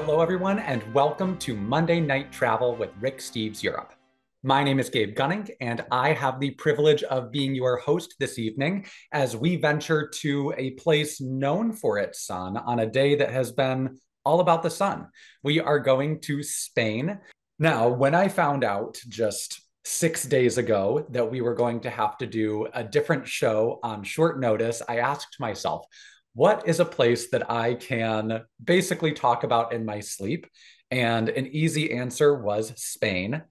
Hello, everyone, and welcome to Monday Night Travel with Rick Steves Europe. My name is Gabe Gunnink, and I have the privilege of being your host this evening as we venture to a place known for its sun on a day that has been all about the sun. We are going to Spain. Now, when I found out just six days ago that we were going to have to do a different show on short notice, I asked myself, what is a place that I can basically talk about in my sleep? And an easy answer was Spain.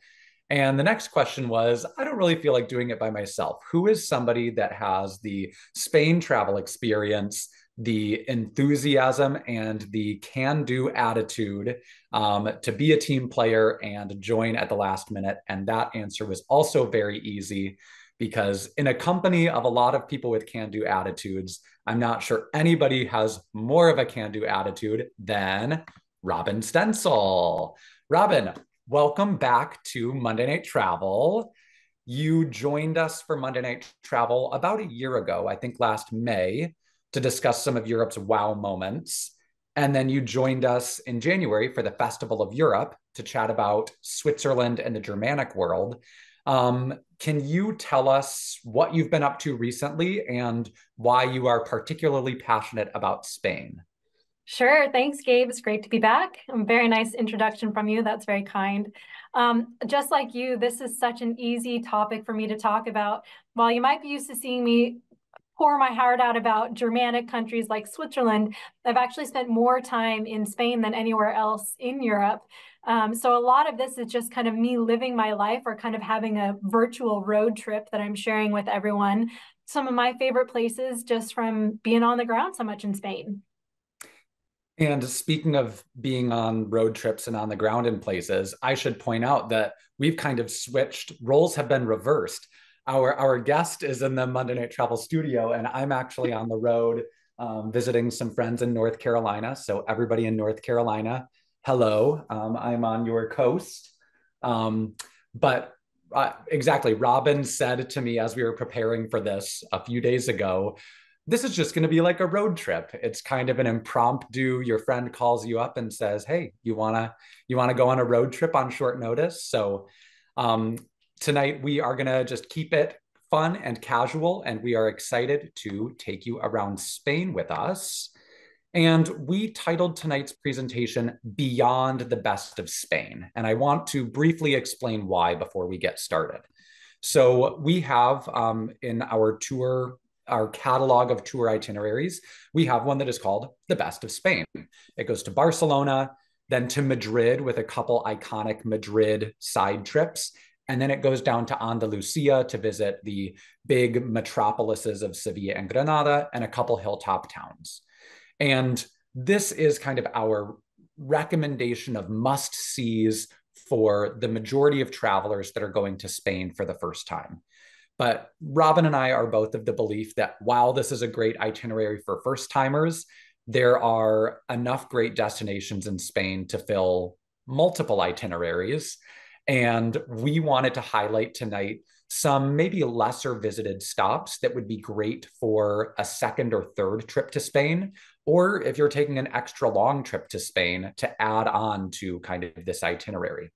And the next question was I don't really feel like doing it by myself. Who is somebody that has the Spain travel experience, the enthusiasm, and the can do attitude um, to be a team player and join at the last minute? And that answer was also very easy because in a company of a lot of people with can do attitudes, I'm not sure anybody has more of a can do attitude than Robyn Stencil. Robyn, welcome back to Monday Night Travel. You joined us for Monday Night Travel about a year ago, I think last May, to discuss some of Europe's wow moments. And then you joined us in January for the Festival of Europe to chat about Switzerland and the Germanic world. Um, can you tell us what you've been up to recently and why you are particularly passionate about Spain? Sure. Thanks, Gabe. It's great to be back. A very nice introduction from you. That's very kind. Um, just like you, this is such an easy topic for me to talk about. While you might be used to seeing me pour my heart out about Germanic countries like Switzerland, I've actually spent more time in Spain than anywhere else in Europe. Um, so a lot of this is just kind of me living my life or kind of having a virtual road trip that I'm sharing with everyone. Some of my favorite places just from being on the ground so much in Spain. And speaking of being on road trips and on the ground in places, I should point out that we've kind of switched, roles have been reversed. Our, our guest is in the Monday Night Travel studio, and I'm actually on the road um, visiting some friends in North Carolina. So, everybody in North Carolina, hello, um, I'm on your coast. Um, but uh, exactly, Robyn said to me as we were preparing for this a few days ago, this is just going to be like a road trip. It's kind of an impromptu. Your friend calls you up and says, "Hey, you wanna you wanna go on a road trip on short notice?" So um, tonight we are gonna just keep it fun and casual, and we are excited to take you around Spain with us. And we titled tonight's presentation Beyond the Best of Spain. And I want to briefly explain why before we get started. So, we have um, in our tour, our catalog of tour itineraries, we have one that is called The Best of Spain. It goes to Barcelona, then to Madrid with a couple iconic Madrid side trips. And then it goes down to Andalusia to visit the big metropolises of Sevilla and Granada and a couple hilltop towns. And this is kind of our recommendation of must sees for the majority of travelers that are going to Spain for the first time. But Robyn and I are both of the belief that while this is a great itinerary for first timers, there are enough great destinations in Spain to fill multiple itineraries. And we wanted to highlight tonight some maybe lesser visited stops that would be great for a second or third trip to Spain, or if you're taking an extra long trip to Spain to add on to kind of this itinerary.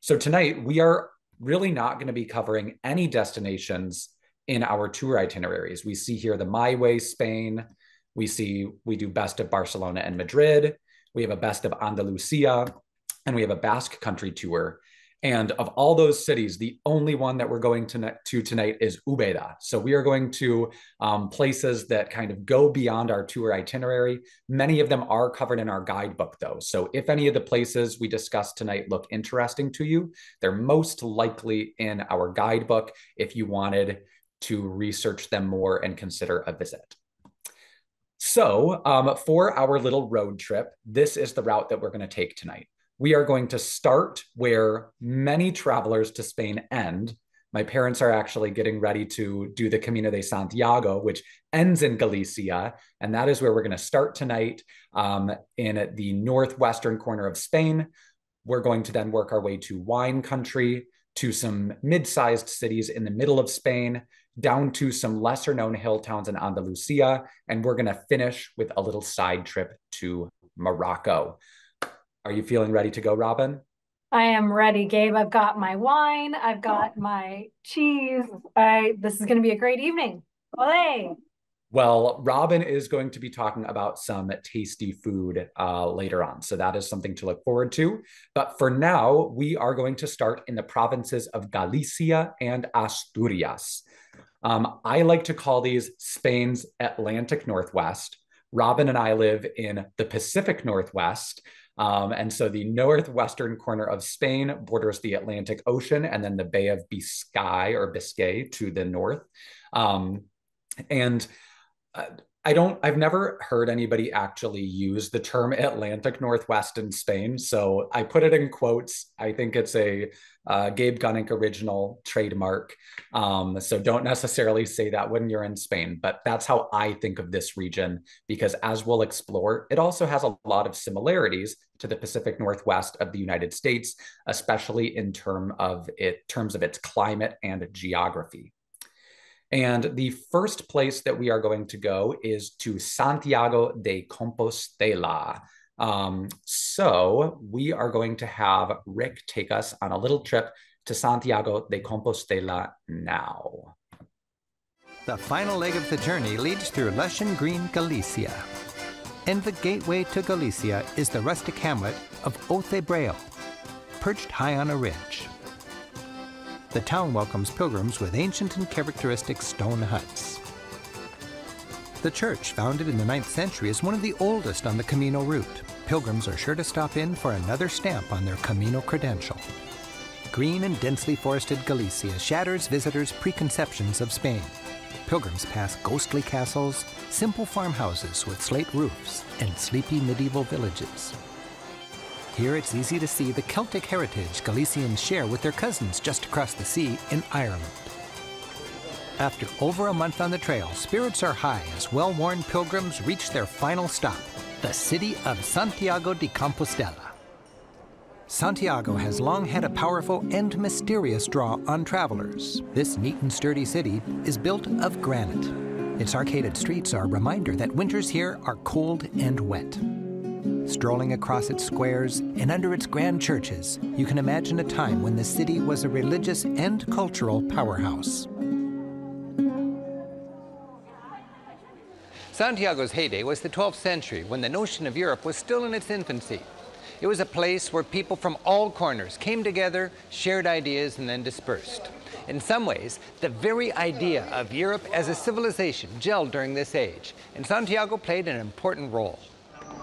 So tonight, we are really not going to be covering any destinations in our tour itineraries. We see here the My Way Spain. We see we do best of Barcelona and Madrid. We have a best of Andalusia, and we have a Basque country tour. And of all those cities, the only one that we're going to, to tonight is Ubeda. So we are going to um, places that kind of go beyond our tour itinerary. Many of them are covered in our guidebook, though. So if any of the places we discussed tonight look interesting to you, they're most likely in our guidebook if you wanted to research them more and consider a visit. So um, for our little road trip, this is the route that we're going to take tonight we are going to start where many travelers to Spain end. My parents are actually getting ready to do the Camino de Santiago, which ends in Galicia. And that is where we're going to start tonight um, in the northwestern corner of Spain. We're going to then work our way to wine country, to some mid sized cities in the middle of Spain, down to some lesser known hill towns in Andalusia. And we're going to finish with a little side trip to Morocco. Are you feeling ready to go, Robyn? I am ready, Gabe. I've got my wine. I've got my cheese. I this is going to be a great evening. Olé! Well, Robyn is going to be talking about some tasty food uh, later on. So that is something to look forward to. But for now, we are going to start in the provinces of Galicia and Asturias. Um, I like to call these Spain's Atlantic Northwest. Robyn and I live in the Pacific Northwest. Um, and so the northwestern corner of Spain borders the Atlantic Ocean and then the Bay of Biscay or Biscay to the north. Um, and I don't, I've never heard anybody actually use the term Atlantic Northwest in Spain. So I put it in quotes. I think it's a uh, Gabe Gunnink original trademark. Um, so don't necessarily say that when you're in Spain, but that's how I think of this region because as we'll explore, it also has a lot of similarities to the Pacific Northwest of the United States, especially in term of it, terms of its climate and geography. And the first place that we are going to go is to Santiago de Compostela. Um, so we are going to have Rick take us on a little trip to Santiago de Compostela now. The final leg of the journey leads through lush and green Galicia. And the gateway to Galicia is the rustic hamlet of O Cebreiro, perched high on a ridge the town welcomes pilgrims with ancient and characteristic stone huts. The church, founded in the 9th century, is one of the oldest on the Camino route. Pilgrims are sure to stop in for another stamp on their Camino credential. Green and densely forested Galicia shatters visitors' preconceptions of Spain. Pilgrims pass ghostly castles, simple farmhouses with slate roofs, and sleepy medieval villages. Here it's easy to see the Celtic heritage Galicians share with their cousins just across the sea in Ireland. After over a month on the trail, spirits are high as well-worn pilgrims reach their final stop, the city of Santiago de Compostela. Santiago has long had a powerful and mysterious draw on travelers. This neat and sturdy city is built of granite. Its arcaded streets are a reminder that winters here are cold and wet. Strolling across its squares and under its grand churches, you can imagine a time when the city was a religious and cultural powerhouse. Santiago's heyday was the 12th century when the notion of Europe was still in its infancy. It was a place where people from all corners came together, shared ideas, and then dispersed. In some ways, the very idea of Europe as a civilization gelled during this age, and Santiago played an important role.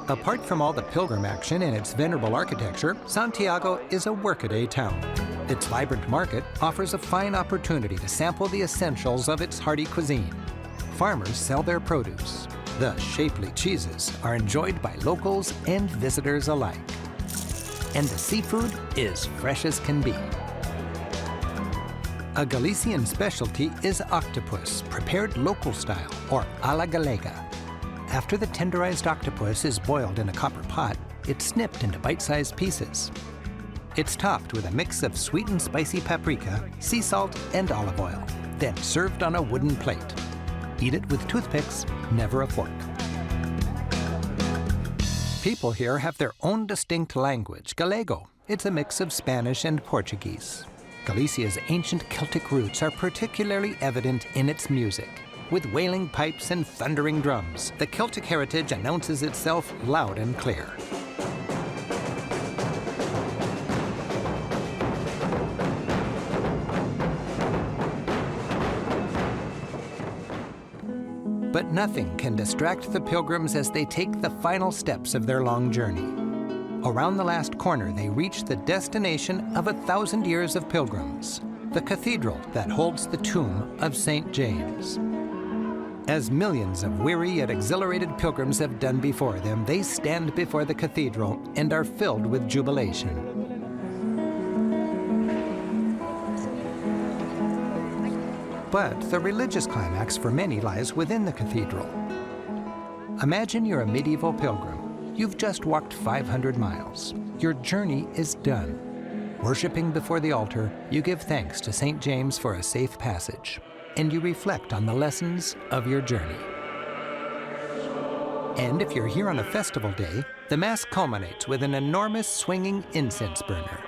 Apart from all the pilgrim action and its venerable architecture, Santiago is a workaday town. Its vibrant market offers a fine opportunity to sample the essentials of its hearty cuisine. Farmers sell their produce. The shapely cheeses are enjoyed by locals and visitors alike. And the seafood is fresh as can be. A Galician specialty is octopus, prepared local style, or a la galega. After the tenderized octopus is boiled in a copper pot, it's snipped into bite-sized pieces. It's topped with a mix of sweet and spicy paprika, sea salt, and olive oil, then served on a wooden plate. Eat it with toothpicks, never a fork. People here have their own distinct language, Galego. It's a mix of Spanish and Portuguese. Galicia's ancient Celtic roots are particularly evident in its music. With wailing pipes and thundering drums, the Celtic heritage announces itself loud and clear. But nothing can distract the pilgrims as they take the final steps of their long journey. Around the last corner, they reach the destination of a thousand years of pilgrims, the cathedral that holds the tomb of St. James. As millions of weary yet exhilarated pilgrims have done before them, they stand before the cathedral and are filled with jubilation. But the religious climax for many lies within the cathedral. Imagine you're a medieval pilgrim. You've just walked 500 miles. Your journey is done. Worshipping before the altar, you give thanks to St. James for a safe passage and you reflect on the lessons of your journey. And if you're here on a festival day, the Mass culminates with an enormous swinging incense burner.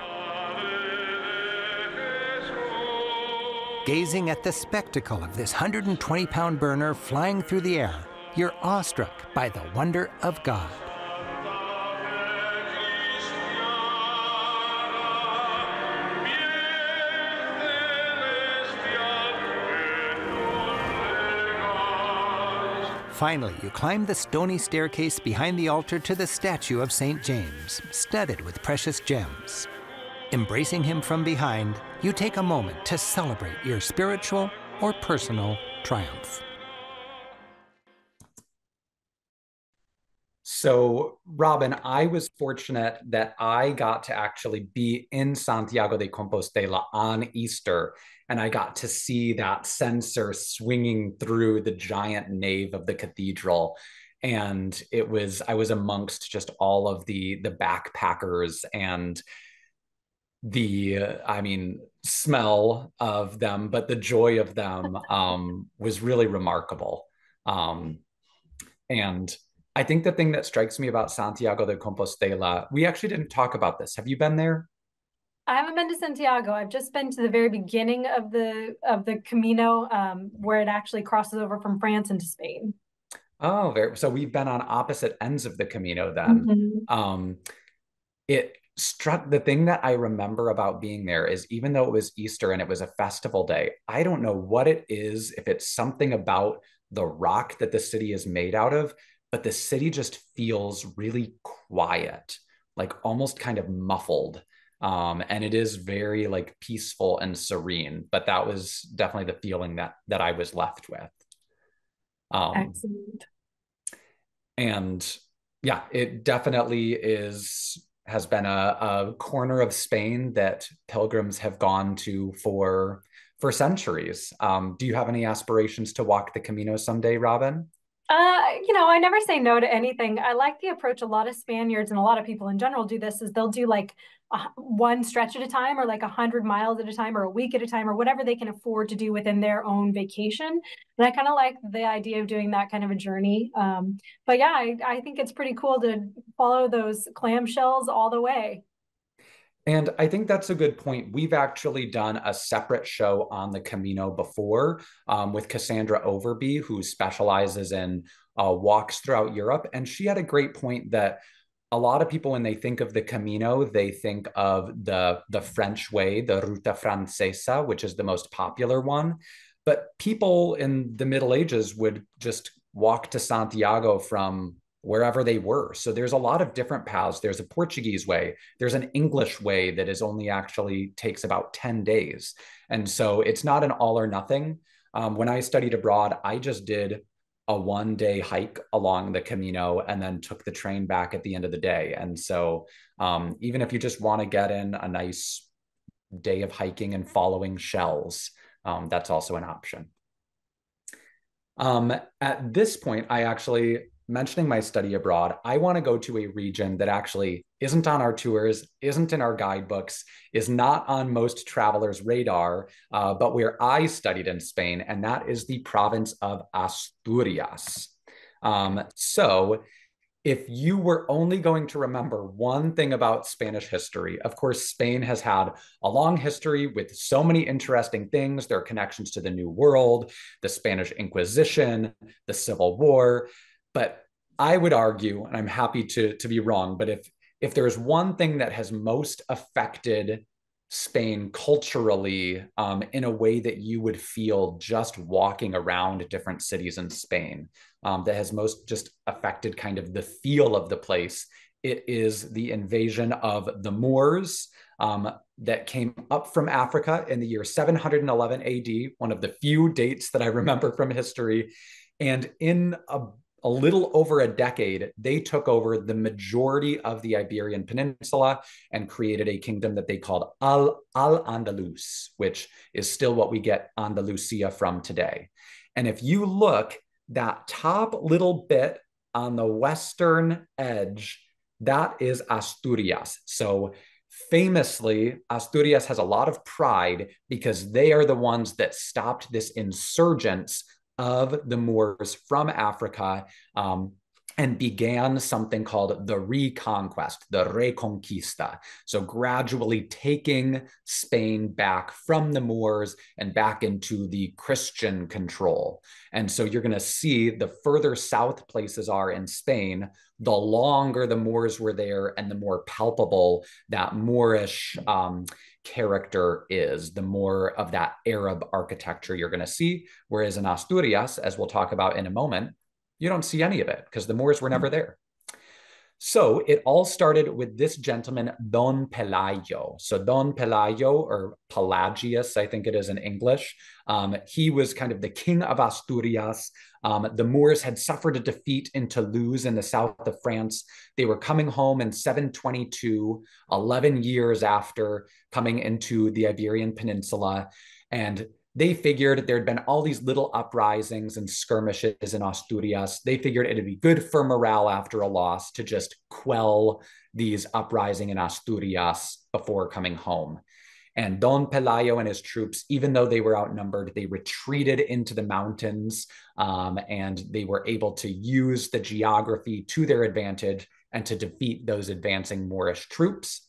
Gazing at the spectacle of this 120 pound burner flying through the air, you're awestruck by the wonder of God. Finally, you climb the stony staircase behind the altar to the statue of St. James, studded with precious gems. Embracing him from behind, you take a moment to celebrate your spiritual or personal triumph. So, Robyn, I was fortunate that I got to actually be in Santiago de Compostela on Easter and I got to see that censer swinging through the giant nave of the cathedral. And it was, I was amongst just all of the the backpackers and the i mean smell of them but the joy of them um, was really remarkable um, and i think the thing that strikes me about santiago de compostela we actually didn't talk about this have you been there I haven't been to Santiago. I've just been to the very beginning of the of the Camino, um, where it actually crosses over from France into Spain. Oh, very, so we've been on opposite ends of the Camino then. Mm-hmm. Um, it struck the thing that I remember about being there is even though it was Easter and it was a festival day, I don't know what it is, if it's something about the rock that the city is made out of, but the city just feels really quiet, like almost kind of muffled. Um, and it is very like peaceful and serene but that was definitely the feeling that that i was left with. Um, excellent. and yeah it definitely is has been a, a corner of spain that pilgrims have gone to for for centuries. Um, do you have any aspirations to walk the camino someday robyn uh, you know, I never say no to anything. I like the approach a lot of Spaniards and a lot of people in general do this is they'll do like a, one stretch at a time or like a hundred miles at a time or a week at a time or whatever they can afford to do within their own vacation. And I kind of like the idea of doing that kind of a journey. Um, but yeah, I, I think it's pretty cool to follow those clamshells all the way. And I think that's a good point. We've actually done a separate show on the Camino before um, with Cassandra Overby, who specializes in uh, walks throughout Europe. And she had a great point that a lot of people, when they think of the Camino, they think of the, the French way, the Ruta Francesa, which is the most popular one. But people in the Middle Ages would just walk to Santiago from wherever they were. So there's a lot of different paths. There's a Portuguese way, there's an English way that is only actually takes about 10 days. And so it's not an all or nothing. Um, when I studied abroad, I just did a one day hike along the Camino and then took the train back at the end of the day. And so um, even if you just want to get in a nice day of hiking and following shells, um, that's also an option. Um, at this point, I actually mentioning my study abroad, I want to go to a region that actually isn't on our tours, isn't in our guidebooks, is not on most travelers' radar, uh, but where I studied in Spain, and that is the province of Asturias. Um, so, if you were only going to remember one thing about Spanish history, of course, Spain has had a long history with so many interesting things. There are connections to the New World, the Spanish Inquisition, the Civil War. But I would argue, and I'm happy to, to be wrong, but if if there's one thing that has most affected Spain culturally um, in a way that you would feel just walking around different cities in Spain, um, that has most just affected kind of the feel of the place, it is the invasion of the Moors um, that came up from Africa in the year 711 AD, one of the few dates that I remember from history. And in a a little over a decade, they took over the majority of the Iberian Peninsula and created a kingdom that they called Al Al Andalus, which is still what we get Andalusia from today. And if you look, that top little bit on the western edge, that is Asturias. So famously, Asturias has a lot of pride because they are the ones that stopped this insurgence of the Moors from Africa um, and began something called the reconquest, the reconquista. So, gradually taking Spain back from the Moors and back into the Christian control. And so, you're going to see the further south places are in Spain, the longer the Moors were there and the more palpable that Moorish. Um, character is, the more of that Arab architecture you're going to see. Whereas in Asturias, as we'll talk about in a moment, you don't see any of it because the Moors were never hmm. there. So it all started with this gentleman, Don Pelayo. So Don Pelayo, or Pelagius, I think it is in English. Um, he was kind of the king of Asturias. Um, the Moors had suffered a defeat in Toulouse in the south of France. They were coming home in 722, 11 years after coming into the Iberian Peninsula. And they figured there had been all these little uprisings and skirmishes in Asturias. They figured it'd be good for morale after a loss to just quell these uprising in Asturias before coming home. And Don Pelayo and his troops, even though they were outnumbered, they retreated into the mountains um, and they were able to use the geography to their advantage and to defeat those advancing Moorish troops.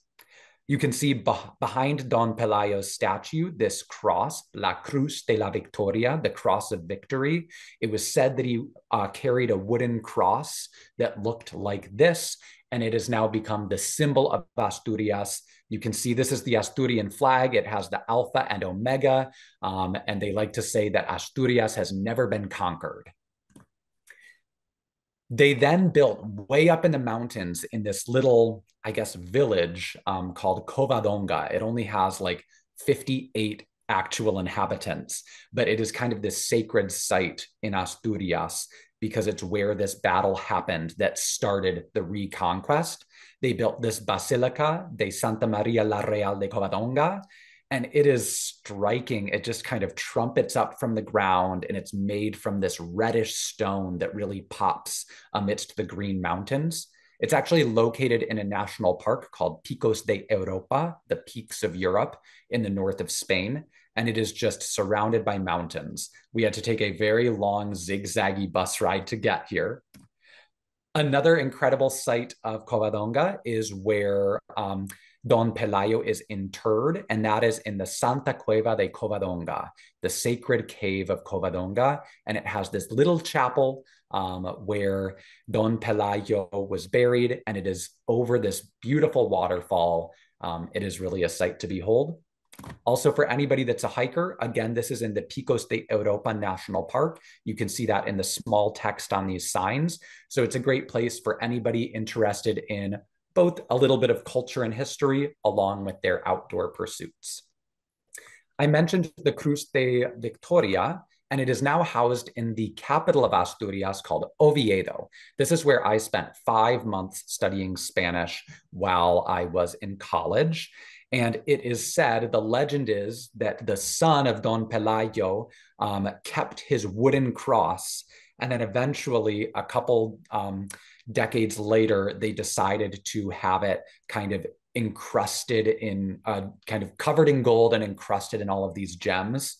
You can see behind Don Pelayo's statue this cross, La Cruz de la Victoria, the cross of victory. It was said that he uh, carried a wooden cross that looked like this, and it has now become the symbol of Asturias. You can see this is the Asturian flag. It has the alpha and omega, um, and they like to say that Asturias has never been conquered. They then built way up in the mountains in this little, I guess, village um, called Covadonga. It only has like 58 actual inhabitants, but it is kind of this sacred site in Asturias because it's where this battle happened that started the reconquest. They built this Basilica de Santa Maria la Real de Covadonga, and it is striking. It just kind of trumpets up from the ground and it's made from this reddish stone that really pops amidst the green mountains. It's actually located in a national park called Picos de Europa, the peaks of Europe in the north of Spain. And it is just surrounded by mountains. We had to take a very long, zigzaggy bus ride to get here. Another incredible site of Covadonga is where um, Don Pelayo is interred, and that is in the Santa Cueva de Covadonga, the sacred cave of Covadonga. And it has this little chapel um, where Don Pelayo was buried, and it is over this beautiful waterfall. Um, it is really a sight to behold. Also, for anybody that's a hiker, again, this is in the Picos de Europa National Park. You can see that in the small text on these signs. So it's a great place for anybody interested in both a little bit of culture and history along with their outdoor pursuits. I mentioned the Cruz de Victoria, and it is now housed in the capital of Asturias called Oviedo. This is where I spent five months studying Spanish while I was in college. And it is said, the legend is that the son of Don Pelayo um, kept his wooden cross. And then eventually, a couple um, decades later, they decided to have it kind of encrusted in, uh, kind of covered in gold and encrusted in all of these gems.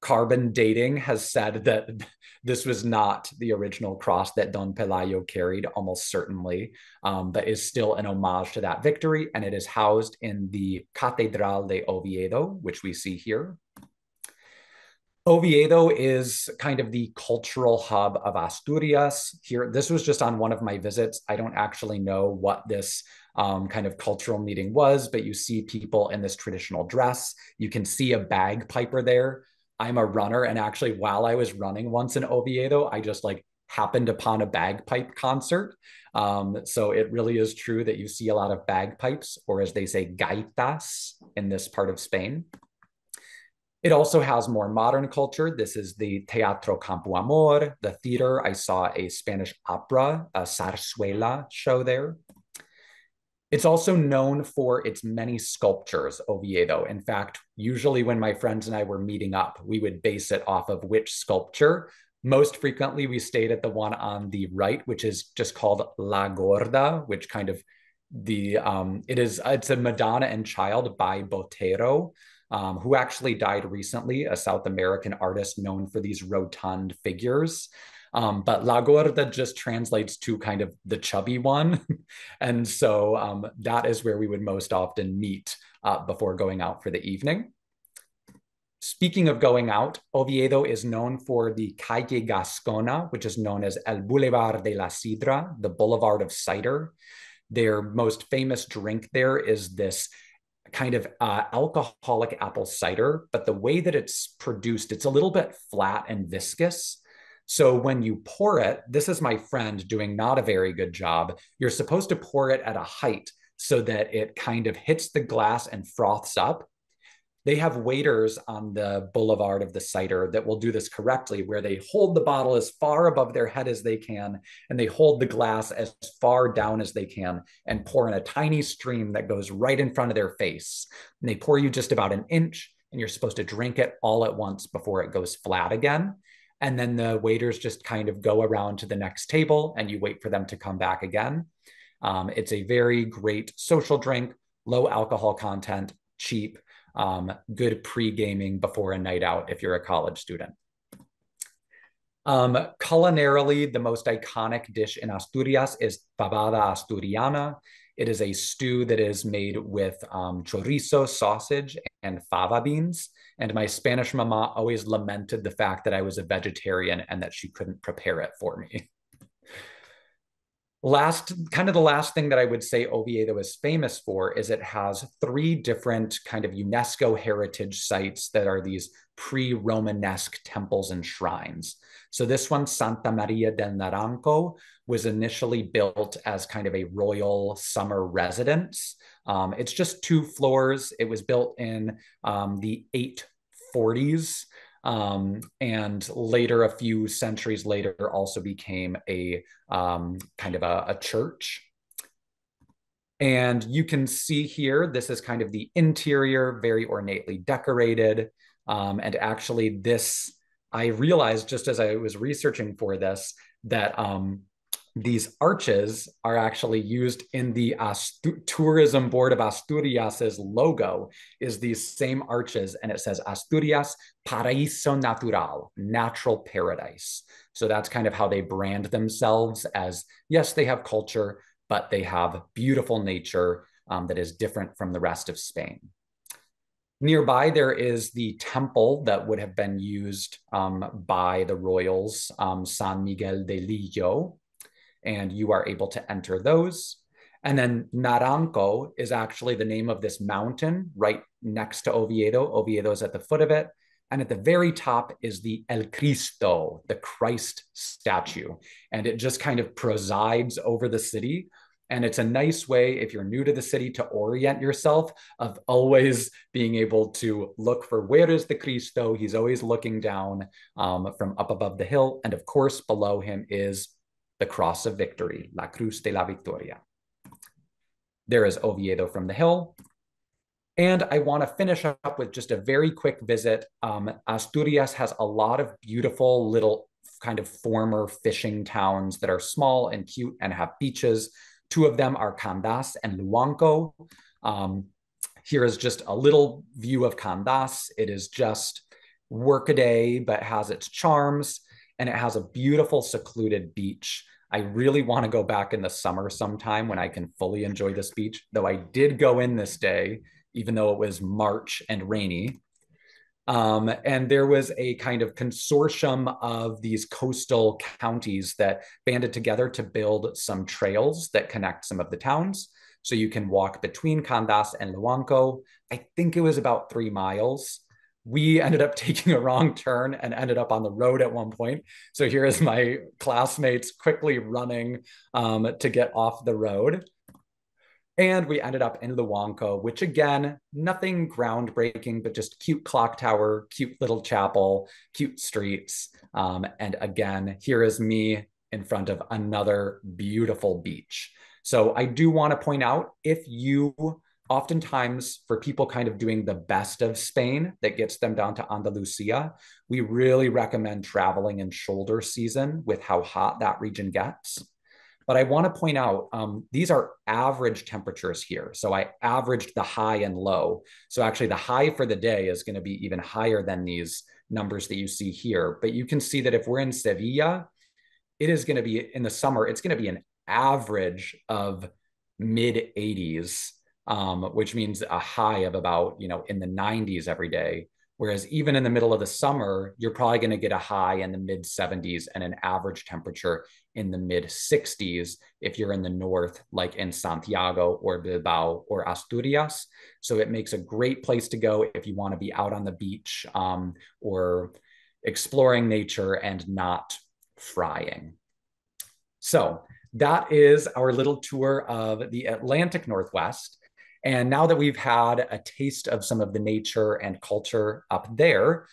Carbon dating has said that this was not the original cross that Don Pelayo carried, almost certainly, um, but is still an homage to that victory. And it is housed in the Catedral de Oviedo, which we see here. Oviedo is kind of the cultural hub of Asturias. Here, this was just on one of my visits. I don't actually know what this um, kind of cultural meeting was, but you see people in this traditional dress. You can see a bagpiper there. I'm a runner, and actually, while I was running once in Oviedo, I just like happened upon a bagpipe concert. Um, so it really is true that you see a lot of bagpipes, or as they say, gaitas in this part of Spain. It also has more modern culture. This is the Teatro Campoamor, the theater. I saw a Spanish opera, a zarzuela show there. It's also known for its many sculptures, Oviedo. In fact, usually when my friends and I were meeting up, we would base it off of which sculpture. Most frequently, we stayed at the one on the right, which is just called La Gorda, which kind of the um, it is it's a Madonna and Child by Botero um, who actually died recently, a South American artist known for these rotund figures. Um, but La Gorda just translates to kind of the chubby one. and so um, that is where we would most often meet uh, before going out for the evening. Speaking of going out, Oviedo is known for the Calle Gascona, which is known as El Boulevard de la Sidra, the Boulevard of Cider. Their most famous drink there is this kind of uh, alcoholic apple cider, but the way that it's produced, it's a little bit flat and viscous. So when you pour it, this is my friend doing not a very good job. You're supposed to pour it at a height so that it kind of hits the glass and froths up they have waiters on the boulevard of the cider that will do this correctly, where they hold the bottle as far above their head as they can, and they hold the glass as far down as they can, and pour in a tiny stream that goes right in front of their face. And they pour you just about an inch, and you're supposed to drink it all at once before it goes flat again. And then the waiters just kind of go around to the next table, and you wait for them to come back again. Um, it's a very great social drink, low alcohol content, cheap um, good pre-gaming before a night out if you're a college student. Um, culinarily, the most iconic dish in Asturias is fabada asturiana. It is a stew that is made with um, chorizo sausage and fava beans. And my Spanish mama always lamented the fact that I was a vegetarian and that she couldn't prepare it for me. last kind of the last thing that i would say oviedo is famous for is it has three different kind of unesco heritage sites that are these pre-romanesque temples and shrines. So this one santa maria del naranco was initially built as kind of a royal summer residence. Um, it's just two floors. It was built in um, the 840s um, and later, a few centuries later, also became a um, kind of a, a church. And you can see here, this is kind of the interior, very ornately decorated. Um, and actually, this, I realized just as I was researching for this, that um, these arches are actually used in the Astu- tourism board of asturias's logo is these same arches and it says asturias paraíso natural natural paradise. So that's kind of how they brand themselves as yes they have culture but they have beautiful nature um, that is different from the rest of spain. Nearby, there is the temple that would have been used um, by the royals, um, San Miguel de Lillo, and you are able to enter those. And then Naranco is actually the name of this mountain right next to Oviedo. Oviedo is at the foot of it. And at the very top is the El Cristo, the Christ statue. And it just kind of presides over the city. And it's a nice way, if you're new to the city, to orient yourself of always being able to look for where is the Cristo. He's always looking down um, from up above the hill. And of course, below him is the cross of victory, La Cruz de la Victoria. There is Oviedo from the hill. And I want to finish up with just a very quick visit. Um, Asturias has a lot of beautiful little kind of former fishing towns that are small and cute and have beaches. Two of them are Candas and Luanco. Um, here is just a little view of Candas. It is just workaday, but has its charms and it has a beautiful secluded beach. I really want to go back in the summer sometime when I can fully enjoy this beach, though I did go in this day, even though it was March and rainy. Um, and there was a kind of consortium of these coastal counties that banded together to build some trails that connect some of the towns. So you can walk between Candas and Luanco. I think it was about three miles we ended up taking a wrong turn and ended up on the road at one point. So here is my classmates quickly running um, to get off the road. And we ended up in Luanco, which again, nothing groundbreaking, but just cute clock tower, cute little chapel, cute streets. Um, and again, here is me in front of another beautiful beach. So I do want to point out if you oftentimes for people kind of doing the best of Spain that gets them down to Andalusia, we really recommend traveling in shoulder season with how hot that region gets. But I want to point out um, these are average temperatures here. So I averaged the high and low. So actually, the high for the day is going to be even higher than these numbers that you see here. But you can see that if we're in Sevilla, it is going to be in the summer, it's going to be an average of mid 80s, um, which means a high of about, you know, in the 90s every day. Whereas even in the middle of the summer, you're probably going to get a high in the mid 70s and an average temperature in the mid 60s if you're in the north, like in Santiago or Bilbao or Asturias. So it makes a great place to go if you want to be out on the beach um, or exploring nature and not frying. So that is our little tour of the Atlantic Northwest. And now that we've had a taste of some of the nature and culture up there,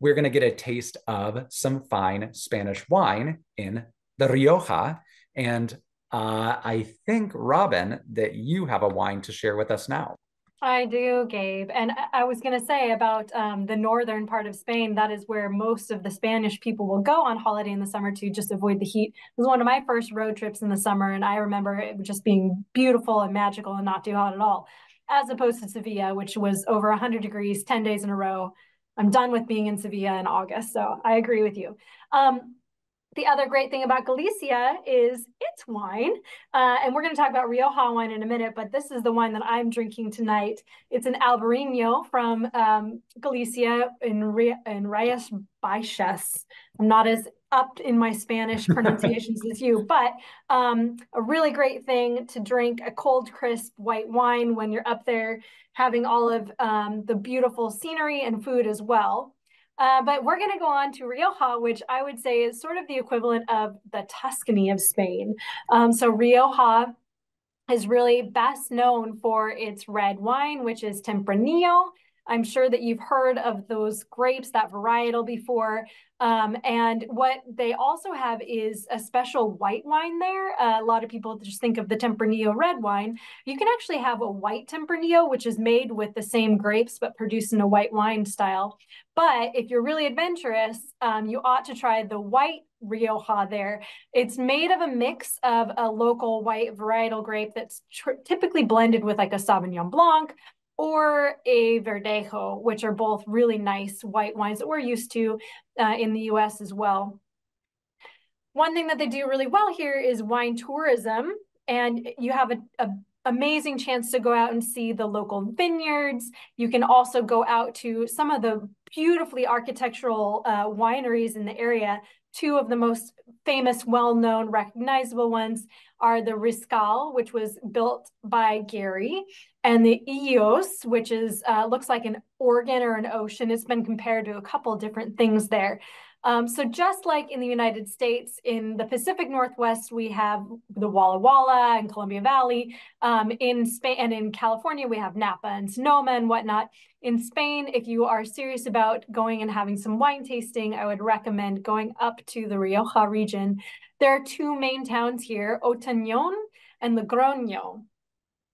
we're going to get a taste of some fine Spanish wine in the Rioja. And uh, I think, Robyn, that you have a wine to share with us now. I do, Gabe. And I was going to say about um, the northern part of Spain, that is where most of the Spanish people will go on holiday in the summer to just avoid the heat. It was one of my first road trips in the summer, and I remember it just being beautiful and magical and not too hot at all, as opposed to Sevilla, which was over 100 degrees 10 days in a row. I'm done with being in Sevilla in August, so I agree with you. Um, the other great thing about Galicia is its wine. Uh, and we're going to talk about Rioja wine in a minute, but this is the wine that I'm drinking tonight. It's an Albarino from um, Galicia in, Re- in Rías Baixas. I'm not as up in my Spanish pronunciations as you, but um, a really great thing to drink a cold, crisp white wine when you're up there having all of um, the beautiful scenery and food as well. Uh, but we're going to go on to Rioja, which I would say is sort of the equivalent of the Tuscany of Spain. Um, so Rioja is really best known for its red wine, which is Tempranillo. I'm sure that you've heard of those grapes, that varietal before. Um, and what they also have is a special white wine there. Uh, a lot of people just think of the Tempranillo red wine. You can actually have a white Tempranillo, which is made with the same grapes, but produced in a white wine style. But if you're really adventurous, um, you ought to try the white Rioja there. It's made of a mix of a local white varietal grape that's typically blended with like a Sauvignon Blanc or a Verdejo, which are both really nice white wines that we're used to uh, in the US as well. One thing that they do really well here is wine tourism, and you have a, a amazing chance to go out and see the local vineyards. You can also go out to some of the beautifully architectural uh, wineries in the area. Two of the most famous, well-known, recognizable ones are the Riscal, which was built by Gehry, and the Ysios, which is uh, looks like an organ or an ocean. It's been compared to a couple different things there. Um, so just like in the United States, in the Pacific Northwest, we have the Walla Walla and Columbia Valley. Um, in Spain and in California, we have Napa and Sonoma and whatnot. In Spain, if you are serious about going and having some wine tasting, I would recommend going up to the Rioja region. There are two main towns here, Ontañón and Logroño.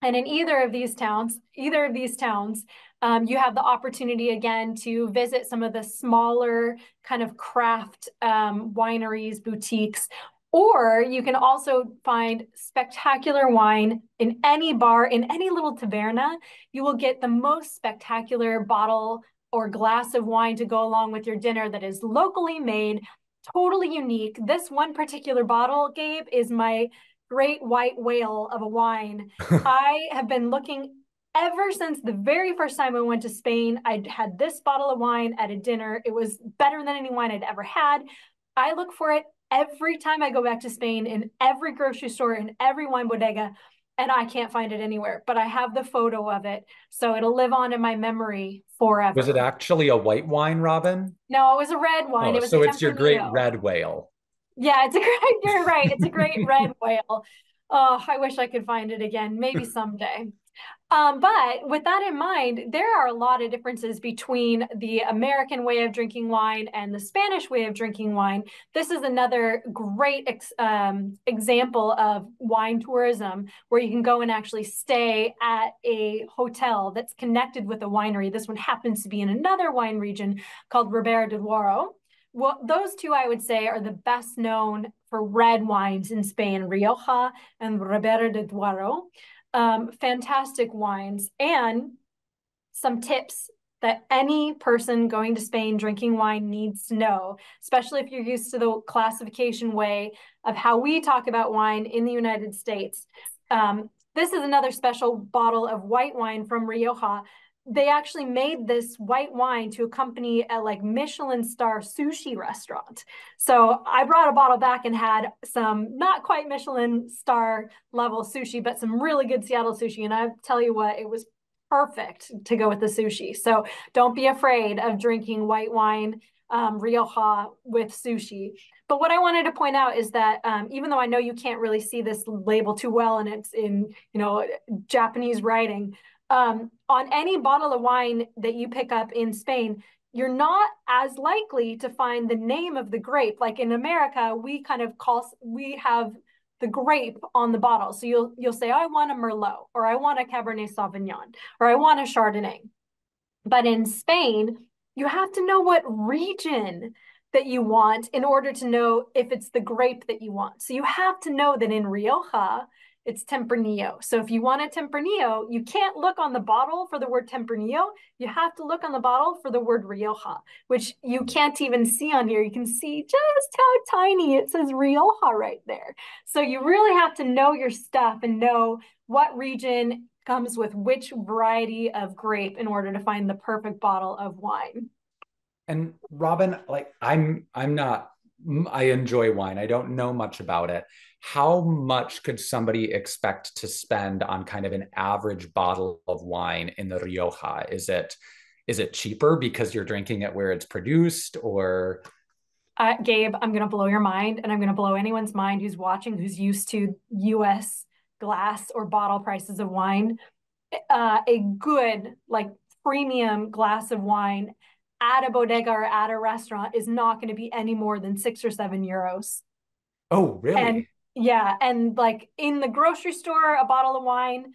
And in either of these towns, either of these towns, um, you have the opportunity again to visit some of the smaller kind of craft um, wineries, boutiques, or you can also find spectacular wine in any bar, in any little taverna. You will get the most spectacular bottle or glass of wine to go along with your dinner that is locally made, totally unique. This one particular bottle, Gabe, is my great white whale of a wine. I have been looking ever since the very first time I went to Spain. I had this bottle of wine at a dinner. It was better than any wine I'd ever had. I look for it every time I go back to Spain in every grocery store, in every wine bodega, and I can't find it anywhere. But I have the photo of it, so it'll live on in my memory forever. Was it actually a white wine, Robyn? No, it was a red wine. Oh, it was so it's your great red whale. Yeah, it's a great. You're right. It's a great red whale. Oh, I wish I could find it again. Maybe someday. Um, but with that in mind, there are a lot of differences between the American way of drinking wine and the Spanish way of drinking wine. This is another great ex um, example of wine tourism where you can go and actually stay at a hotel that's connected with a winery. This one happens to be in another wine region called Ribera de Duero. Well, those two I would say are the best known for red wines in Spain, Rioja and Ribera de Duero um, fantastic wines and some tips that any person going to Spain drinking wine needs to know, especially if you're used to the classification way of how we talk about wine in the United States. Um, this is another special bottle of white wine from Rioja. They actually made this white wine to accompany a like Michelin star sushi restaurant. So I brought a bottle back and had some not quite Michelin star level sushi, but some really good Seattle sushi. And I tell you what, it was perfect to go with the sushi. So don't be afraid of drinking white wine, um, Rioja with sushi. But what I wanted to point out is that um, even though I know you can't really see this label too well and it's in, you know, Japanese writing, um, on any bottle of wine that you pick up in Spain, you're not as likely to find the name of the grape. Like in America, we kind of call, we have the grape on the bottle. So you'll you'll say, I want a Merlot, or I want a Cabernet Sauvignon, or I want a Chardonnay. But in Spain, you have to know what region that you want in order to know if it's the grape that you want. So you have to know that in Rioja, it's Tempranillo. So if you want a Tempranillo, you can't look on the bottle for the word Tempranillo. You have to look on the bottle for the word Rioja, which you can't even see on here. You can see just how tiny it says Rioja right there. So you really have to know your stuff and know what region comes with which variety of grape in order to find the perfect bottle of wine. And Robyn, like I'm I'm not I enjoy wine. I don't know much about it how much could somebody expect to spend on kind of an average bottle of wine in the Rioja? Is it is it cheaper because you're drinking it where it's produced or uh, Gabe, I'm going to blow your mind and I'm going to blow anyone's mind who's watching who's used to US glass or bottle prices of wine. Uh, a good, like premium glass of wine at a bodega or at a restaurant is not going to be any more than six or seven euros. Oh, really? And yeah, and like in the grocery store, a bottle of wine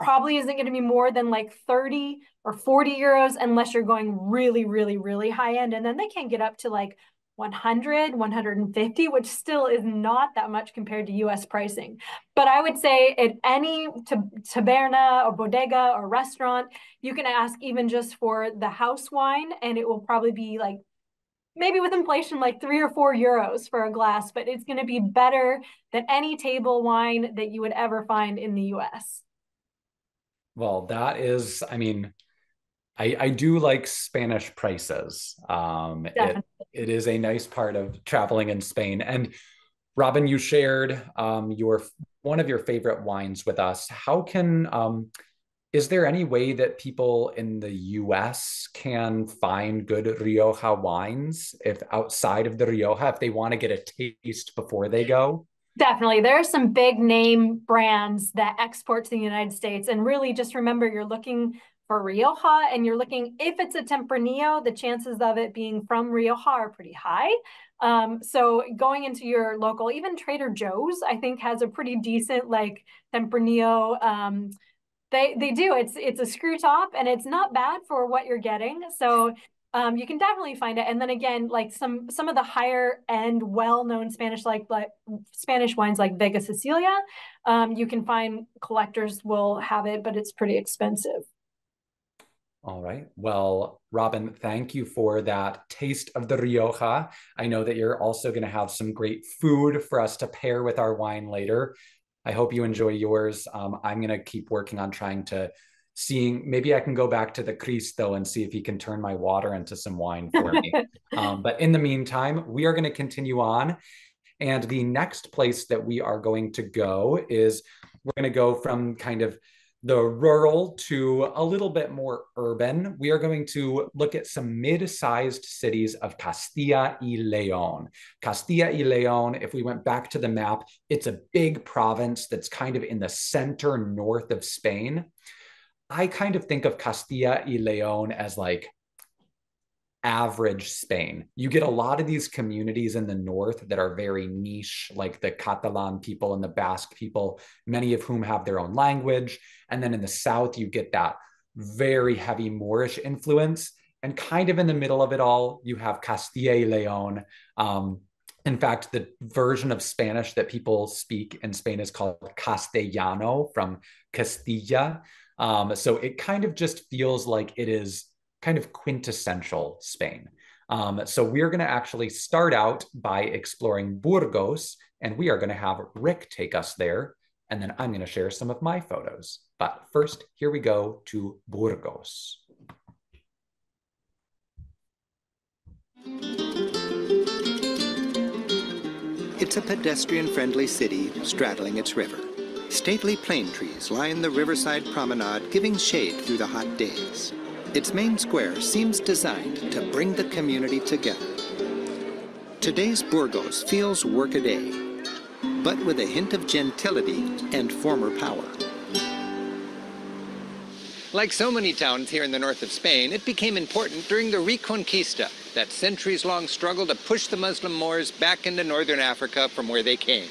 probably isn't going to be more than like 30 or 40 euros unless you're going really, really, really high end. And then they can get up to like 100, 150, which still is not that much compared to US pricing. But I would say at any taberna or bodega or restaurant, you can ask even just for the house wine, and it will probably be like maybe with inflation like three or four euros for a glass, but it's going to be better than any table wine that you would ever find in the US. Well, that is, I mean, I, I do like Spanish prices. Um, it, it is a nice part of traveling in Spain. And Robyn, you shared um, your one of your favorite wines with us. How can um, is there any way that people in the US can find good Rioja wines if outside of the Rioja, if they want to get a taste before they go? Definitely. There are some big name brands that export to the United States. And really just remember you're looking for Rioja and you're looking, if it's a Tempranillo, the chances of it being from Rioja are pretty high. Um, so going into your local, even Trader Joe's, I think has a pretty decent like Tempranillo um, they they do. It's it's a screw top and it's not bad for what you're getting. So um, you can definitely find it. And then again, like some some of the higher end, well known Spanish like like Spanish wines like Vega Sicilia, um, you can find collectors will have it, but it's pretty expensive. All right. Well, Robyn, thank you for that taste of the Rioja. I know that you're also going to have some great food for us to pair with our wine later. I hope you enjoy yours. Um, I'm going to keep working on trying to seeing maybe I can go back to the Cristo and see if he can turn my water into some wine for me. um, but in the meantime, we are going to continue on. And the next place that we are going to go is we're going to go from kind of the rural to a little bit more urban, we are going to look at some mid-sized cities of Castilla y León. Castilla y León, if we went back to the map, it's a big province that's kind of in the center north of Spain. I kind of think of Castilla y León as like average Spain. You get a lot of these communities in the north that are very niche, like the Catalan people and the Basque people, many of whom have their own language. And then in the south, you get that very heavy Moorish influence. And kind of in the middle of it all, you have Castilla y León. Um, in fact, the version of Spanish that people speak in Spain is called Castellano from Castilla. Um, so it kind of just feels like it is kind of quintessential Spain. Um, so we're going to actually start out by exploring Burgos, and we are going to have Rick take us there, and then I'm going to share some of my photos. But first, here we go to Burgos. It's a pedestrian-friendly city straddling its river. Stately plane trees line the riverside promenade, giving shade through the hot days. Its main square seems designed to bring the community together. Today's Burgos feels workaday, but with a hint of gentility and former power. Like so many towns here in the north of Spain, it became important during the Reconquista, that centuries-long struggle to push the Muslim Moors back into northern Africa from where they came.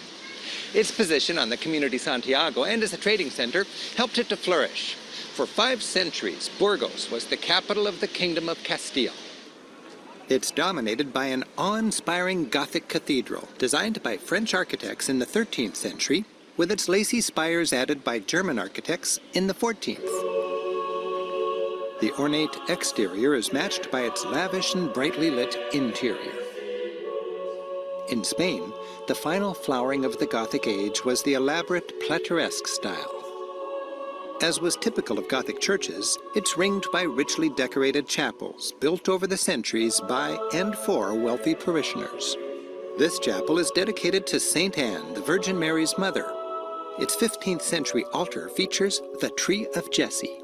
Its position on the Camino de Santiago and as a trading center helped it to flourish. For five centuries, Burgos was the capital of the Kingdom of Castile. It's dominated by an awe-inspiring Gothic cathedral designed by French architects in the 13th century, with its lacy spires added by German architects in the 14th. The ornate exterior is matched by its lavish and brightly lit interior. In Spain, the final flowering of the Gothic age was the elaborate plateresque style. As was typical of Gothic churches, it's ringed by richly decorated chapels built over the centuries by and for wealthy parishioners. This chapel is dedicated to St. Anne, the Virgin Mary's mother. Its 15th century altar features the Tree of Jesse.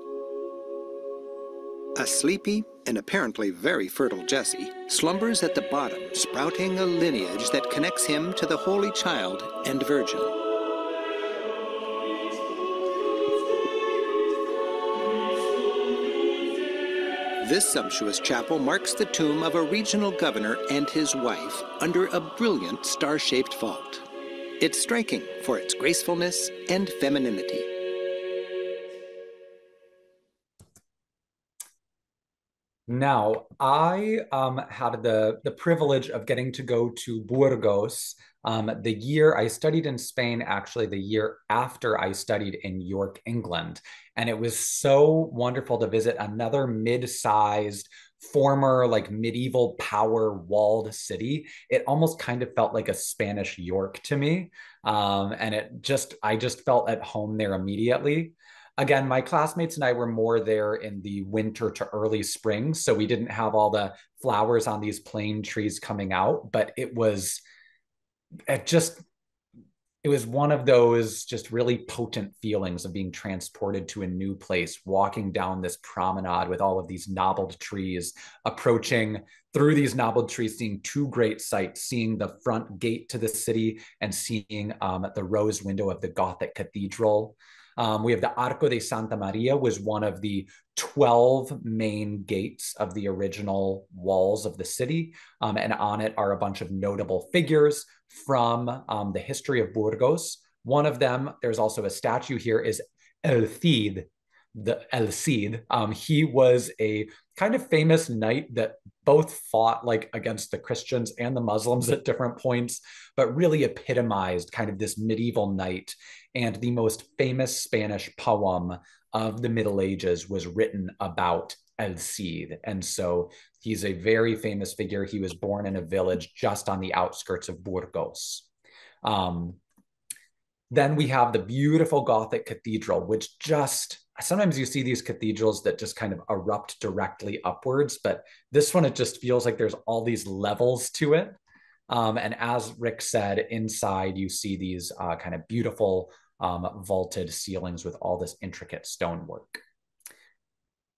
A sleepy and apparently very fertile Jesse slumbers at the bottom, sprouting a lineage that connects him to the Holy Child and Virgin. This sumptuous chapel marks the tomb of a regional governor and his wife under a brilliant star-shaped vault. It's striking for its gracefulness and femininity. Now, I um, had the, the privilege of getting to go to Burgos um, the year I studied in Spain, actually, the year after I studied in York, England. And it was so wonderful to visit another mid sized, former like medieval power walled city. It almost kind of felt like a Spanish York to me. Um, and it just, I just felt at home there immediately. Again, my classmates and I were more there in the winter to early spring. So we didn't have all the flowers on these plane trees coming out, but it was, it just it was one of those just really potent feelings of being transported to a new place, walking down this promenade with all of these knobbled trees, approaching through these knobbled trees, seeing two great sights, seeing the front gate to the city and seeing um, the rose window of the Gothic cathedral. Um, we have the Arco de Santa Maria was one of the 12 main gates of the original walls of the city. Um, and on it are a bunch of notable figures from um, the history of Burgos. One of them, there's also a statue here, is El Cid, the El Cid. Um, he was a kind of famous knight that both fought like against the Christians and the Muslims at different points, but really epitomized kind of this medieval knight. And the most famous Spanish poem of the Middle Ages was written about El Cid. And so he's a very famous figure. He was born in a village just on the outskirts of Burgos. Um, then we have the beautiful Gothic cathedral, which just sometimes you see these cathedrals that just kind of erupt directly upwards, but this one, it just feels like there's all these levels to it. Um, and as Rick said, inside you see these uh, kind of beautiful um, vaulted ceilings with all this intricate stonework.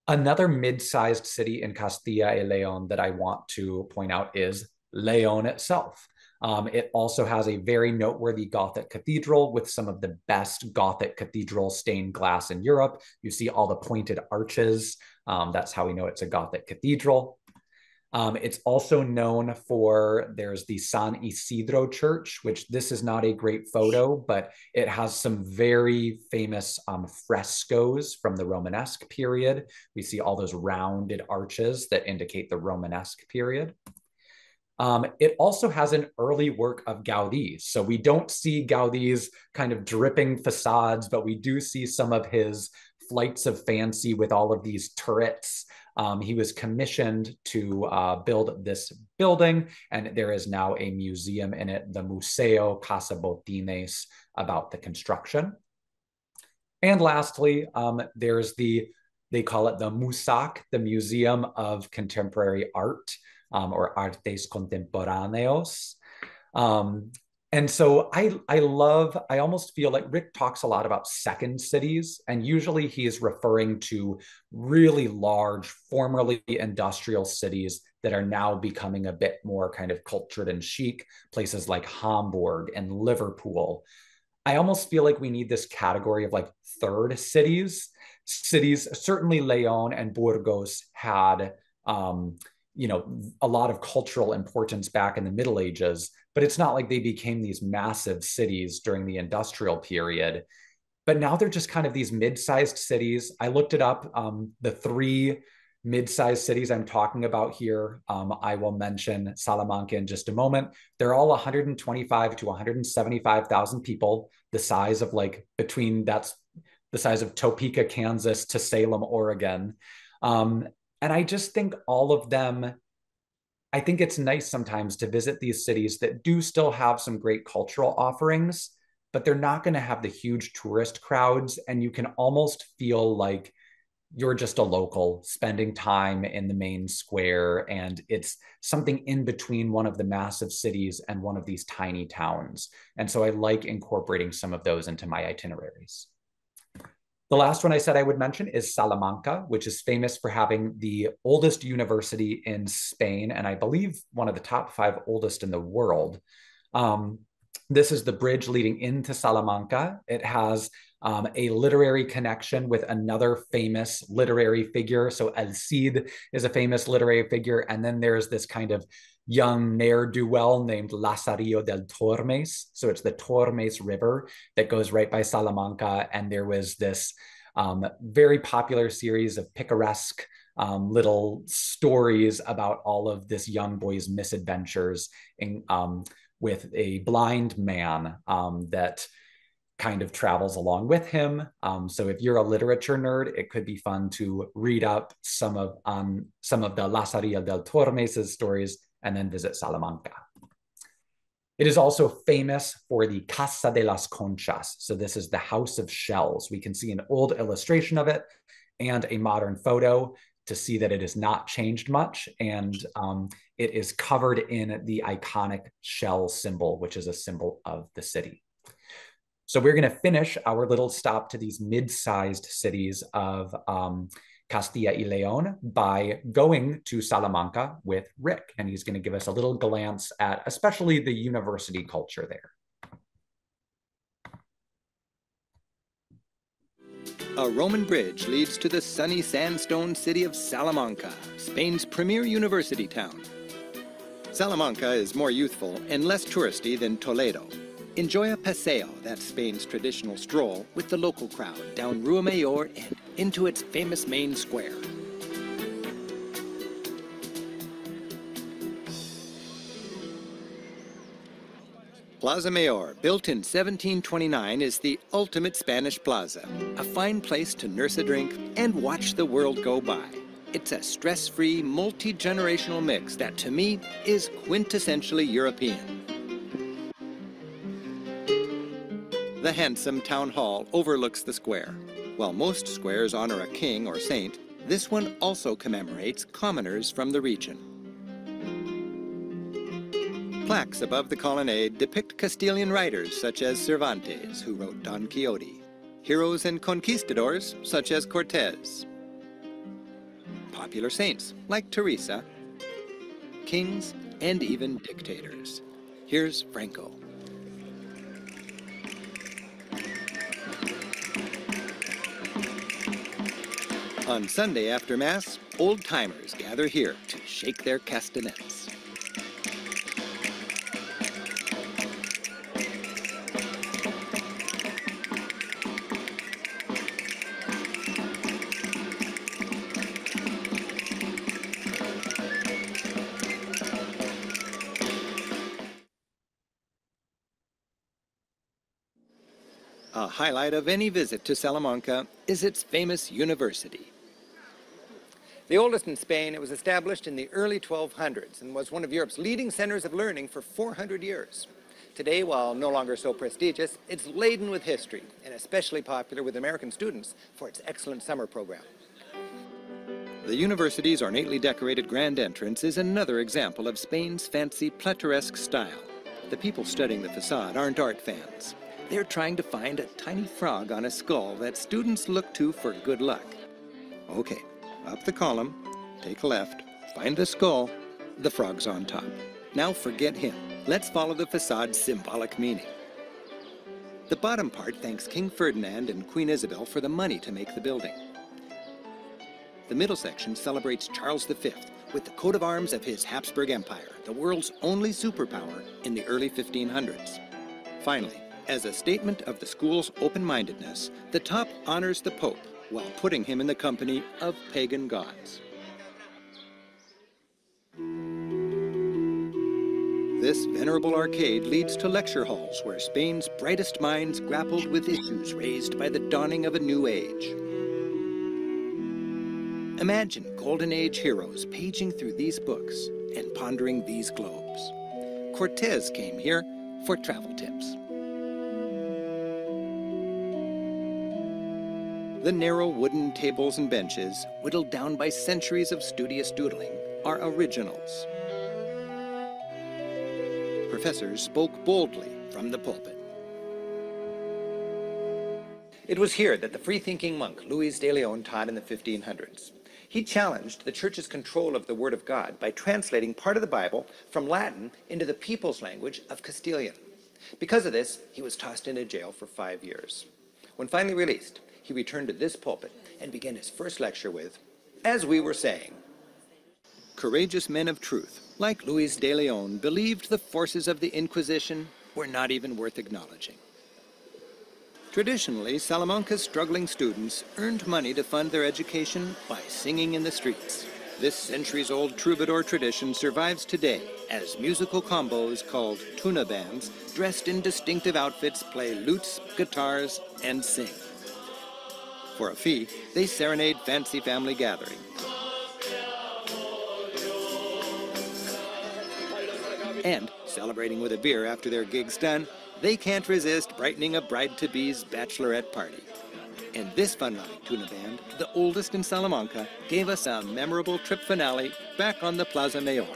Another mid-sized city in Castilla y León that I want to point out is León itself. Um, it also has a very noteworthy Gothic cathedral with some of the best Gothic cathedral stained glass in Europe. You see all the pointed arches. Um, that's how we know it's a Gothic cathedral. Um, it's also known for there's the San Isidro Church, which this is not a great photo, but it has some very famous um, frescoes from the Romanesque period. We see all those rounded arches that indicate the Romanesque period. Um, it also has an early work of Gaudí. So we don't see Gaudi's kind of dripping facades, but we do see some of his flights of fancy with all of these turrets. Um, he was commissioned to uh, build this building, and there is now a museum in it, the Museo Casa Botines, about the construction. And lastly, um, there's the, they call it the MUSAC, the Museum of Contemporary Art, um, or Artes Contemporáneos. Um, and so I, I love, I almost feel like Rick talks a lot about second cities, and usually he is referring to really large, formerly industrial cities that are now becoming a bit more kind of cultured and chic, places like Hamburg and Liverpool. I almost feel like we need this category of like third cities. Cities, certainly Leon and Burgos had um, you know a lot of cultural importance back in the middle ages but it's not like they became these massive cities during the industrial period. But now they're just kind of these mid-sized cities. I looked it up um, the three mid-sized cities i'm talking about here um, i will mention salamanca in just a moment. They're all 125 to 175000 people the size of like between that's the size of topeka kansas to salem oregon. Um, and I just think all of them, I think it's nice sometimes to visit these cities that do still have some great cultural offerings, but they're not going to have the huge tourist crowds. And you can almost feel like you're just a local spending time in the main square. And it's something in between one of the massive cities and one of these tiny towns. And so I like incorporating some of those into my itineraries. The last one I said I would mention is Salamanca, which is famous for having the oldest university in Spain, and I believe one of the top five oldest in the world. Um, this is the bridge leading into Salamanca. It has um, a literary connection with another famous literary figure. So El Cid is a famous literary figure. And then there's this kind of young ne'er-do-well named Lazarillo del Tormes. So it's the Tormes River that goes right by Salamanca. And there was this um, very popular series of picaresque um, little stories about all of this young boy's misadventures in, um, with a blind man um, that kind of travels along with him. Um, so if you're a literature nerd, it could be fun to read up some of um, some of the Lazarillo del Tormes' stories and then visit Salamanca. It is also famous for the Casa de las Conchas. So this is the House of Shells. We can see an old illustration of it and a modern photo to see that it has not changed much. And um, it is covered in the iconic shell symbol, which is a symbol of the city. So we're going to finish our little stop to these mid-sized cities of um, Castilla y Leon by going to Salamanca with Rick. And he's going to give us a little glance at especially the university culture there. A Roman bridge leads to the sunny sandstone city of Salamanca, Spain's premier university town. Salamanca is more youthful and less touristy than Toledo, Enjoy a paseo, that's Spain's traditional stroll, with the local crowd down Rua Mayor and into its famous main square. Plaza Mayor, built in 1729, is the ultimate Spanish plaza, a fine place to nurse a drink and watch the world go by. It's a stress-free, multi-generational mix that, to me, is quintessentially European. The handsome town hall overlooks the square. While most squares honor a king or saint, this one also commemorates commoners from the region. Plaques above the colonnade depict Castilian writers such as Cervantes, who wrote Don Quixote, heroes and conquistadors such as Cortez, popular saints like Teresa, kings, and even dictators. Here's Franco. On Sunday after Mass, old timers gather here to shake their castanets. A highlight of any visit to Salamanca is its famous university, the oldest in Spain, it was established in the early 1200s and was one of Europe's leading centers of learning for 400 years. Today, while no longer so prestigious, it's laden with history and especially popular with American students for its excellent summer program. The university's ornately decorated grand entrance is another example of Spain's fancy plateresque style. The people studying the facade aren't art fans. They're trying to find a tiny frog on a skull that students look to for good luck. Okay, up the column, take a left, find the skull, the frog's on top. Now forget him. Let's follow the facade's symbolic meaning. The bottom part thanks King Ferdinand and Queen Isabel for the money to make the building. The middle section celebrates Charles V with the coat of arms of his Habsburg Empire, the world's only superpower in the early 1500s. Finally, as a statement of the school's open-mindedness, the top honors the Pope while putting him in the company of pagan gods. This venerable arcade leads to lecture halls where Spain's brightest minds grappled with issues raised by the dawning of a new age. Imagine Golden Age heroes paging through these books and pondering these globes. Cortez came here for travel tips. The narrow wooden tables and benches, whittled down by centuries of studious doodling, are originals. Professors spoke boldly from the pulpit. It was here that the free-thinking monk Luis de Leon taught in the 1500s. He challenged the church's control of the Word of God by translating part of the Bible from Latin into the people's language of Castilian. Because of this, he was tossed into jail for five years. When finally released, he returned to this pulpit and began his first lecture with, As we were saying. Courageous men of truth, like Luis de Leon, believed the forces of the Inquisition were not even worth acknowledging. Traditionally, Salamanca's struggling students earned money to fund their education by singing in the streets. This centuries-old troubadour tradition survives today as musical combos called tuna bands, dressed in distinctive outfits, play lutes, guitars, and sing. For a fee, they serenade fancy family gatherings. And, celebrating with a beer after their gig's done, they can't resist brightening a bride-to-be's bachelorette party. And this fun-loving tuna band, the oldest in Salamanca, gave us a memorable trip finale back on the Plaza Mayor.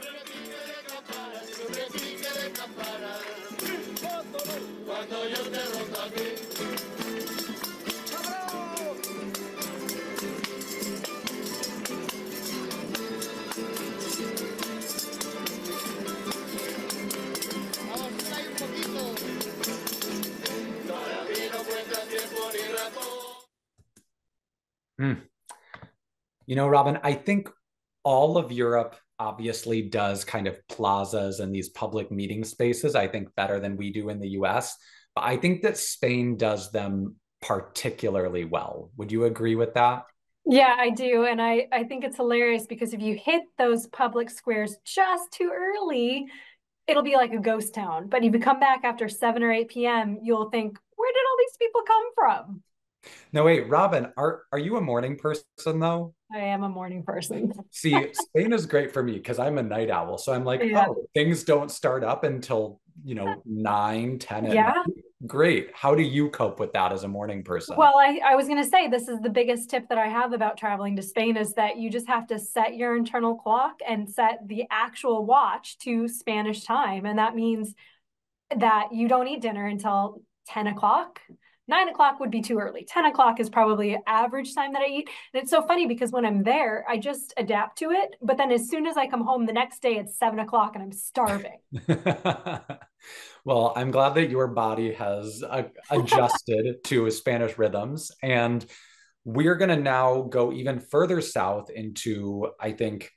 Hmm. You know, Robyn, I think all of Europe obviously does kind of plazas and these public meeting spaces, I think better than we do in the US. But I think that Spain does them particularly well. Would you agree with that? Yeah, I do. And I, I think it's hilarious because if you hit those public squares just too early, it'll be like a ghost town. But if you come back after 7 or 8 p.m., you'll think, where did all these people come from? No, wait, Robyn, are are you a morning person though? I am a morning person. See, Spain is great for me because I'm a night owl. So I'm like, yeah. oh, things don't start up until, you know, 9, 10 yeah. Night. Great. How do you cope with that as a morning person? Well, I, I was going to say this is the biggest tip that I have about traveling to Spain is that you just have to set your internal clock and set the actual watch to Spanish time. And that means that you don't eat dinner until 10 o'clock nine o'clock would be too early. 10 o'clock is probably average time that I eat. And it's so funny because when I'm there, I just adapt to it. But then as soon as I come home the next day, it's seven o'clock and I'm starving. well, I'm glad that your body has uh, adjusted to Spanish rhythms. And we're going to now go even further south into, I think,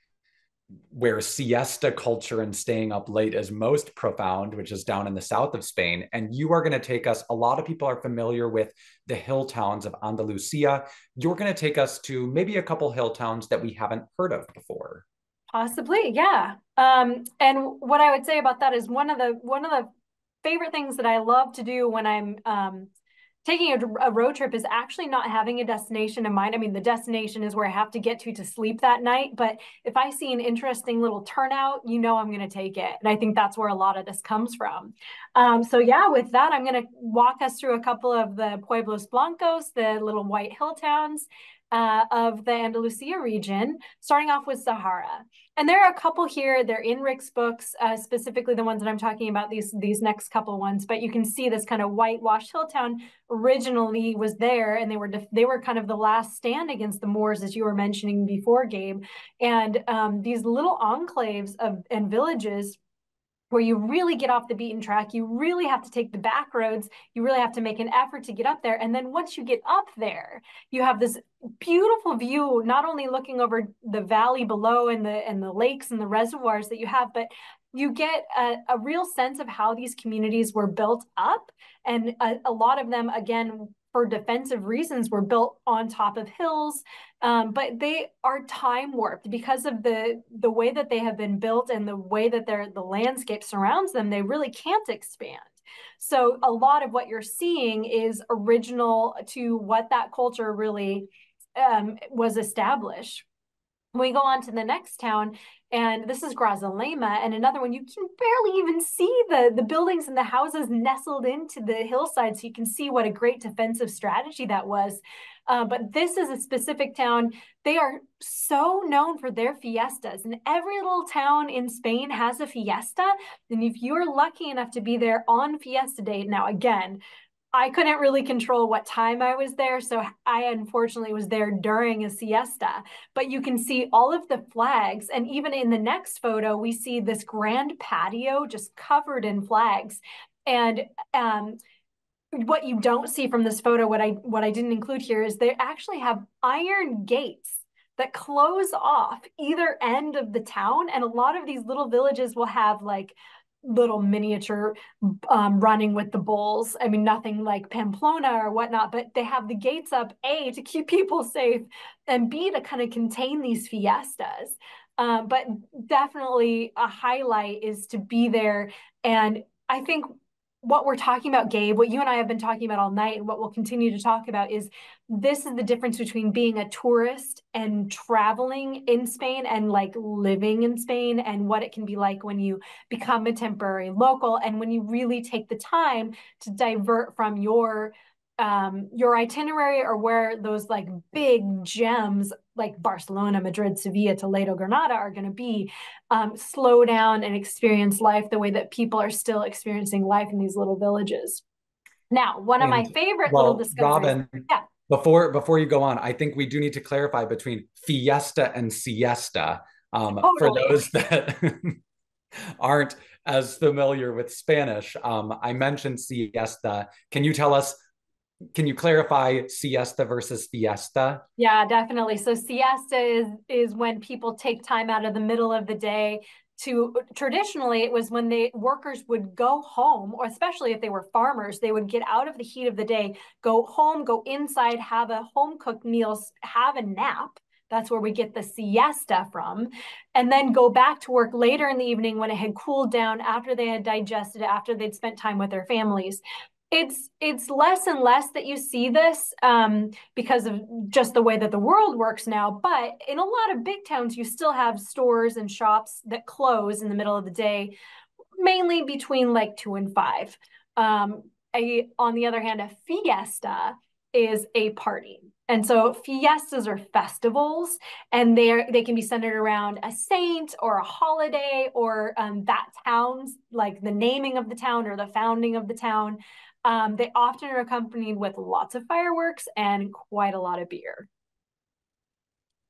where siesta culture and staying up late is most profound, which is down in the south of Spain. And you are going to take us, a lot of people are familiar with the hill towns of Andalusia. You're going to take us to maybe a couple hill towns that we haven't heard of before. Possibly, yeah. Um, and what I would say about that is one of the one of the favorite things that I love to do when I'm um, taking a, a, road trip is actually not having a destination in mind. I mean, the destination is where I have to get to to sleep that night. But if I see an interesting little turnout, you know I'm going to take it. And I think that's where a lot of this comes from. Um, so yeah, with that, I'm going to walk us through a couple of the Pueblos Blancos, the little white hill towns, uh, of the Andalusia region, starting off with Zahara. And there are a couple here, they're in Rick's books, uh, specifically the ones that I'm talking about, these, these next couple ones, but you can see this kind of whitewashed hill town originally was there and they were they were kind of the last stand against the Moors, as you were mentioning before, Gabe. And um, these little enclaves of and villages where you really get off the beaten track. You really have to take the back roads. You really have to make an effort to get up there. And then once you get up there, you have this beautiful view, not only looking over the valley below and the and the lakes and the reservoirs that you have, but you get a, a real sense of how these communities were built up. And a, a lot of them, again, for defensive reasons were built on top of hills um, but they are time warped because of the the way that they have been built and the way that their the landscape surrounds them they really can't expand. So a lot of what you're seeing is original to what that culture really um, was established. When we go on to the next town and this is Grazalema and another one you can barely even see the the buildings and the houses nestled into the hillside so you can see what a great defensive strategy that was. Uh, but this is a specific town. They are so known for their fiestas and every little town in Spain has a fiesta and if you're lucky enough to be there on fiesta day now again I couldn't really control what time I was there. So I unfortunately was there during a siesta. But you can see all of the flags. And even in the next photo, we see this grand patio just covered in flags. And um, what you don't see from this photo, what I what I didn't include here is they actually have iron gates that close off either end of the town. And a lot of these little villages will have like little miniature um, running with the bulls. I mean, nothing like Pamplona or whatnot, but they have the gates up, A, to keep people safe, and B, to kind of contain these fiestas. Um, but definitely a highlight is to be there. And I think what we're talking about, Gabe, what you and I have been talking about all night, and what we'll continue to talk about is this is the difference between being a tourist and traveling in Spain and like living in Spain and what it can be like when you become a temporary local and when you really take the time to divert from your um, your itinerary or where those like big gems like Barcelona, Madrid, Sevilla, Toledo, Granada are going to be, um, slow down and experience life the way that people are still experiencing life in these little villages. Now, one and, of my favorite well, little discoveries. Robyn, yeah. Before before you go on, I think we do need to clarify between fiesta and siesta. Um, totally. For those that aren't as familiar with Spanish, um, I mentioned siesta. Can you tell us can you clarify siesta versus fiesta? Yeah, definitely. So siesta is is when people take time out of the middle of the day to traditionally it was when the workers would go home or especially if they were farmers they would get out of the heat of the day go home go inside have a home cooked meal have a nap that's where we get the siesta from and then go back to work later in the evening when it had cooled down after they had digested after they'd spent time with their families it's it's less and less that you see this um, because of just the way that the world works now. But in a lot of big towns, you still have stores and shops that close in the middle of the day, mainly between like two and five. Um, a, on the other hand, a fiesta is a party. And so fiestas are festivals, and they they can be centered around a saint or a holiday or um, that town's like the naming of the town or the founding of the town. Um, they often are accompanied with lots of fireworks and quite a lot of beer.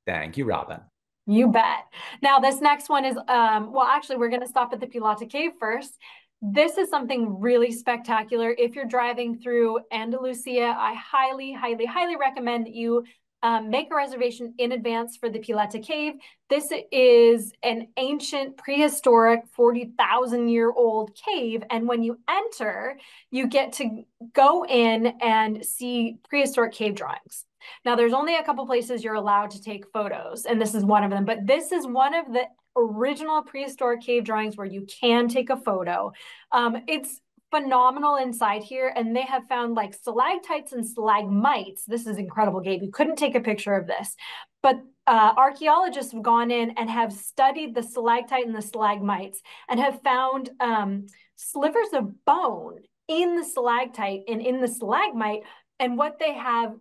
Thank you, Robyn. You bet. Now, this next one is, um, well, actually, we're going to stop at the Pileta Cave first. This is something really spectacular. If you're driving through Andalusia, I highly, highly, highly recommend that you um, make a reservation in advance for the Pileta Cave. This is an ancient, prehistoric, 40,000 year old cave. And when you enter, you get to go in and see prehistoric cave drawings. Now, there's only a couple places you're allowed to take photos, and this is one of them, but this is one of the original prehistoric cave drawings where you can take a photo. Um, it's phenomenal inside here and they have found like stalactites and stalagmites. This is incredible gabe. You couldn't take a picture of this. But uh, archaeologists have gone in and have studied the stalactite and the stalagmites and have found um, slivers of bone in the stalactite and in the stalagmite. And what they have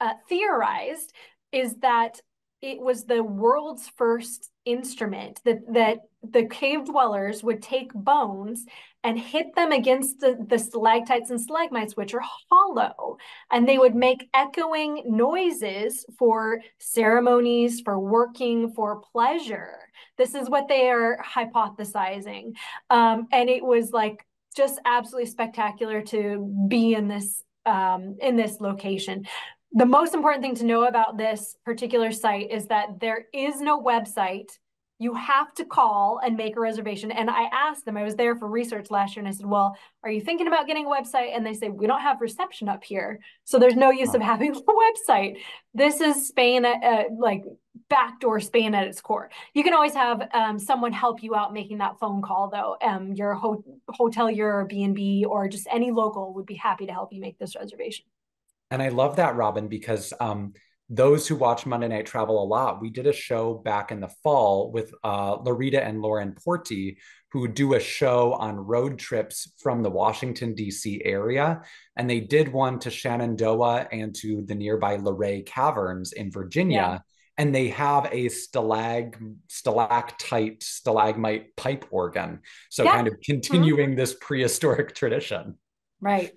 uh, theorized is that it was the world's first instrument that that the cave dwellers would take bones and hit them against the, the stalactites and stalagmites, which are hollow, and they would make echoing noises for ceremonies, for working, for pleasure. This is what they are hypothesizing. Um, and it was like just absolutely spectacular to be in this um, in this location the most important thing to know about this particular site is that there is no website. You have to call and make a reservation. And I asked them, I was there for research last year, and I said, Well, are you thinking about getting a website? And they say, We don't have reception up here. So there's no use of having a website. This is Spain, uh, like backdoor Spain at its core. You can always have um, someone help you out making that phone call, though. Um, your ho- hotelier or B&B or just any local would be happy to help you make this reservation. And I love that, Robyn, because um, those who watch Monday Night Travel a lot, we did a show back in the fall with uh, Larita and Lauren Porty, who do a show on road trips from the Washington, D.C. area. And they did one to Shenandoah and to the nearby Luray Caverns in Virginia. Yeah. And they have a stalag, stalactite, stalagmite pipe organ. So, yeah. kind of continuing mm-hmm. this prehistoric tradition. Right.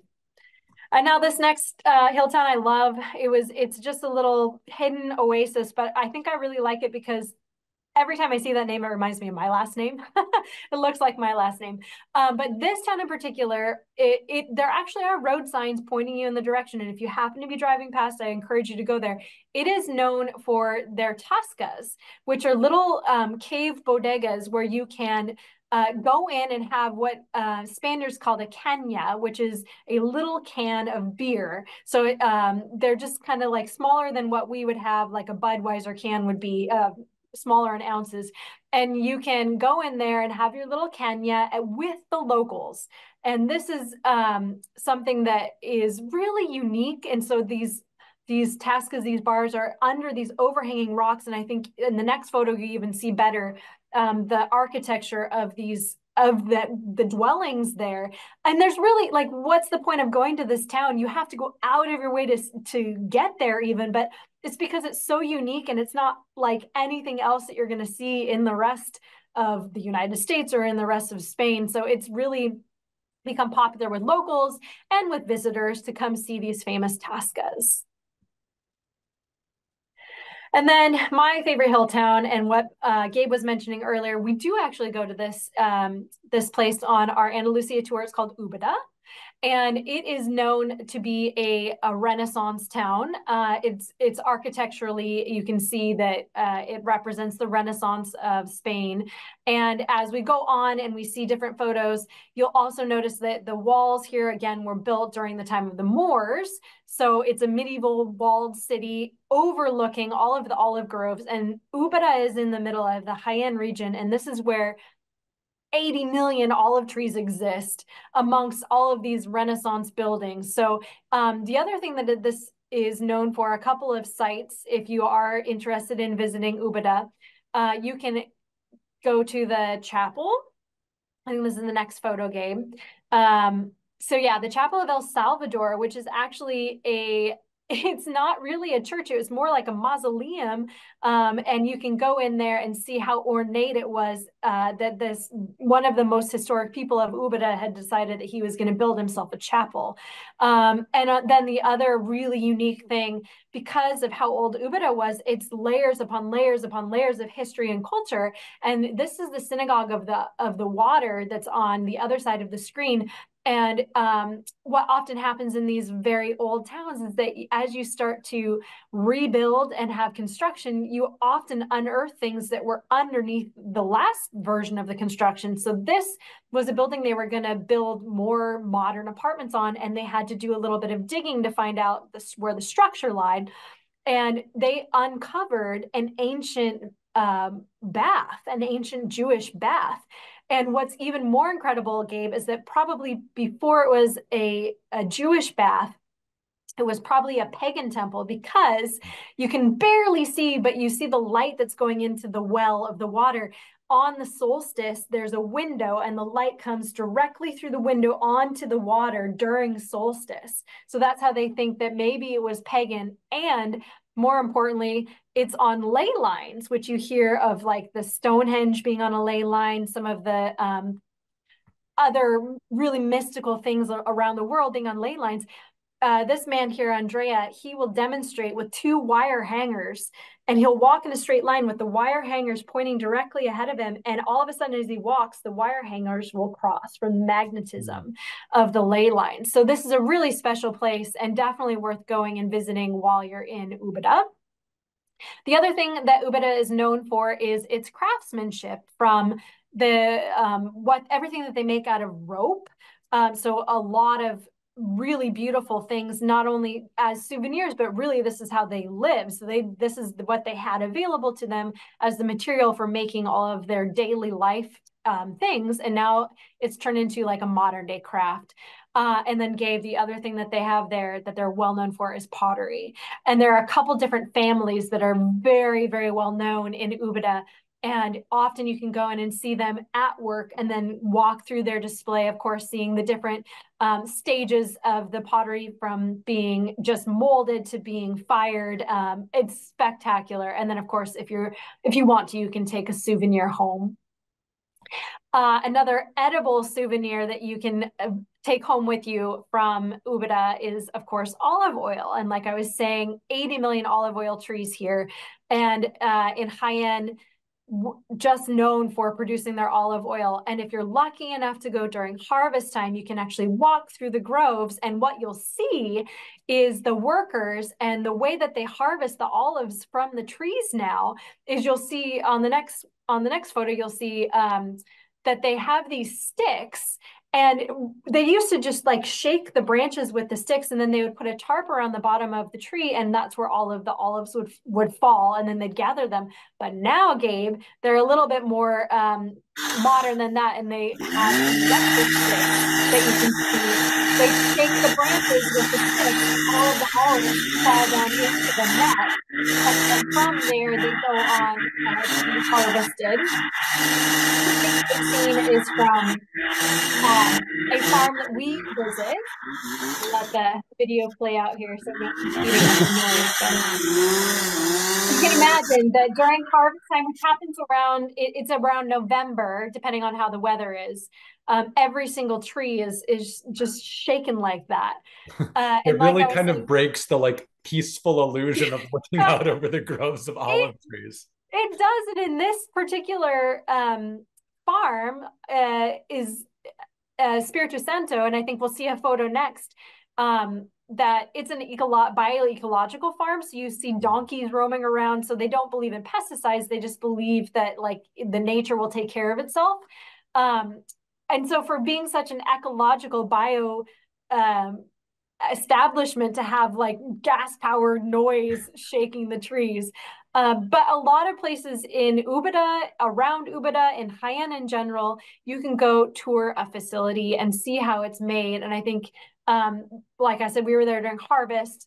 And now this next uh, Hilltown I love. It was it's just a little hidden oasis, but I think I really like it because every time I see that name, it reminds me of my last name. it looks like my last name. Um, but this town in particular, it, it there actually are road signs pointing you in the direction. And if you happen to be driving past, I encourage you to go there. It is known for their tascas, which are little um, cave bodegas where you can uh, go in and have what uh, Spaniards call a caña, which is a little can of beer. So it, um, they're just kind of like smaller than what we would have, like a Budweiser can would be. Uh, smaller in ounces and you can go in there and have your little caña with the locals and this is um, something that is really unique and so these these tascas, these bars are under these overhanging rocks. And I think in the next photo, you even see better um, the architecture of these of the the dwellings there. And there's really like what's the point of going to this town? You have to go out of your way to to get there even but it's because it's so unique and it's not like anything else that you're going to see in the rest of the United States or in the rest of Spain. So it's really become popular with locals and with visitors to come see these famous tascas and then my favorite hill town and what uh, Gabe was mentioning earlier, we do actually go to this um, this place on our Andalusia tour. It's called Ubeda and it is known to be a, a Renaissance town. Uh, it's it's architecturally, you can see that uh, it represents the Renaissance of Spain. And as we go on and we see different photos, you'll also notice that the walls here again were built during the time of the Moors. So it's a medieval walled city overlooking all of the olive groves. And Ubeda is in the middle of the Jaén region, and this is where 80 million olive trees exist amongst all of these Renaissance buildings. So um, the other thing that this is known for, a couple of sites, if you are interested in visiting Ubeda, uh, you can go to the chapel. I think this is the next photo Gabe. Um, so yeah, the Chapel of El Salvador, which is actually a it's not really a church. It was more like a mausoleum. Um, and you can go in there and see how ornate it was uh, that this one of the most historic people of Ubeda had decided that he was going to build himself a chapel. Um, and uh, then the other really unique thing, because of how old Ubeda was, it's layers upon layers upon layers of history and culture. And this is the synagogue of the of the water that's on the other side of the screen. And um, what often happens in these very old towns is that as you start to rebuild and have construction, you often unearth things that were underneath the last version of the construction. So this was a building they were going to build more modern apartments on, and they had to do a little bit of digging to find out where the structure lied. And they uncovered an ancient um, bath, an ancient Jewish bath. And what's even more incredible, Gabe, is that probably before it was a, a Jewish bath, it was probably a pagan temple because you can barely see, but you see the light that's going into the well of the water. On the solstice, there's a window, and the light comes directly through the window onto the water during solstice. So that's how they think that maybe it was pagan. And more importantly, it's on ley lines, which you hear of like the Stonehenge being on a ley line, some of the um, other really mystical things around the world being on ley lines uh, this man here, Andrea, he will demonstrate with two wire hangers and he'll walk in a straight line with the wire hangers pointing directly ahead of him. And all of a sudden, as he walks, the wire hangers will cross from magnetism of the ley line. So this is a really special place and definitely worth going and visiting while you're in Ubeda. The other thing that Ubeda is known for is its craftsmanship from the um, what everything that they make out of rope. Um, so a lot of really beautiful things not only as souvenirs but really this is how they live. So they this is what they had available to them as the material for making all of their daily life um, things. And now it's turned into like a modern day craft uh, and then Gabe the other thing that they have there that they're well known for is pottery. And there are a couple different families that are very very well known in Ubeda and often you can go in and see them at work and then walk through their display of course seeing the different um, stages of the pottery from being just molded to being fired. Um, it's spectacular. And then of course if you're if you want to you can take a souvenir home uh, another edible souvenir that you can uh, take home with you from Ubeda is, of course, olive oil. And like I was saying, 80 million olive oil trees here. And uh, in Jaén, just known for producing their olive oil. And if you're lucky enough to go during harvest time, you can actually walk through the groves. And what you'll see is the workers and the way that they harvest the olives from the trees now is you'll see on the next on the next photo, you'll see um, that they have these sticks and they used to just like shake the branches with the sticks and then they would put a tarp around the bottom of the tree and that's where all of the olives would would fall and then they'd gather them but now gabe they're a little bit more um, modern than that and they have that you can see. They shake the branches with the sticks all of the olives fall down into the net and, and from there they go on uh, to be harvested the scene is from uh, a farm that we visit. Let the video play out here so we can You can imagine that during harvest time, which happens around, it, it's around November, depending on how the weather is. Um, every single tree is is just shaken like that. Uh, it really like kind saying, of breaks the like peaceful illusion of looking out over the groves of olive it, trees. It does, and in this particular um, farm uh, is uh, Spiritu Santo, and I think we'll see a photo next. Um, that it's an eco- bioecological farm, so you see donkeys roaming around. So they don't believe in pesticides; they just believe that like the nature will take care of itself. Um, and so, for being such an ecological bio um, establishment to have like gas powered noise shaking the trees uh, but a lot of places in Ubeda, around Ubeda, in Jaén in general, you can go tour a facility and see how it's made. And I think, um, like I said, we were there during harvest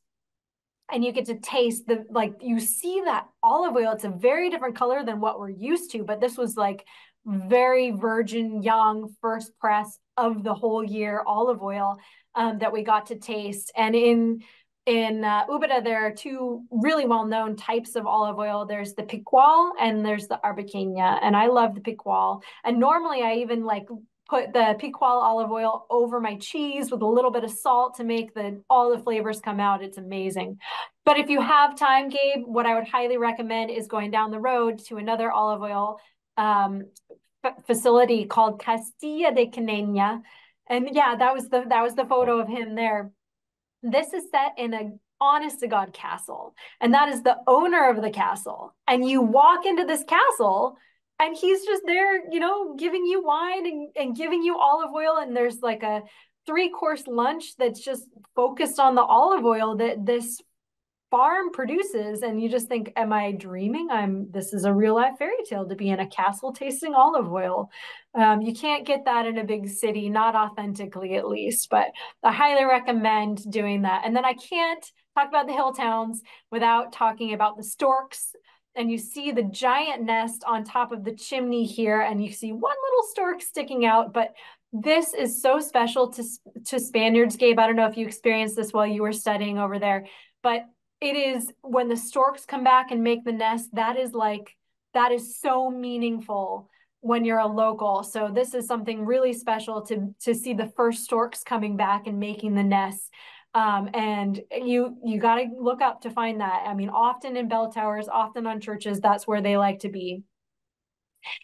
and you get to taste the like you see that olive oil it's a very different color than what we're used to but this was like very virgin young first press of the whole year olive oil um, that we got to taste and in in uh, Ubeda, there are two really well-known types of olive oil. There's the Picual and there's the Arbequina, and I love the Picual. And normally, I even like put the Picual olive oil over my cheese with a little bit of salt to make the all the flavors come out. It's amazing. But if you have time, Gabe, what I would highly recommend is going down the road to another olive oil um, facility called Castillo de Canena. And yeah, that was the that was the photo of him there this is set in a honest to God castle, and that is the owner of the castle. And you walk into this castle, and he's just there, you know, giving you wine and, and giving you olive oil. And there's like a three course lunch that's just focused on the olive oil that this farm produces and you just think am i dreaming? I'm this is a real life fairy tale to be in a castle tasting olive oil. Um, you can't get that in a big city not authentically at least but i highly recommend doing that. And then i can't talk about the hill towns without talking about the storks and you see the giant nest on top of the chimney here and you see one little stork sticking out but this is so special to to Spaniards, Gabe. I don't know if you experienced this while you were studying over there, but it is when the storks come back and make the nest that is like that is so meaningful when you're a local so this is something really special to to see the first storks coming back and making the nest um, and you you got to look up to find that. I mean often in bell towers often on churches that's where they like to be.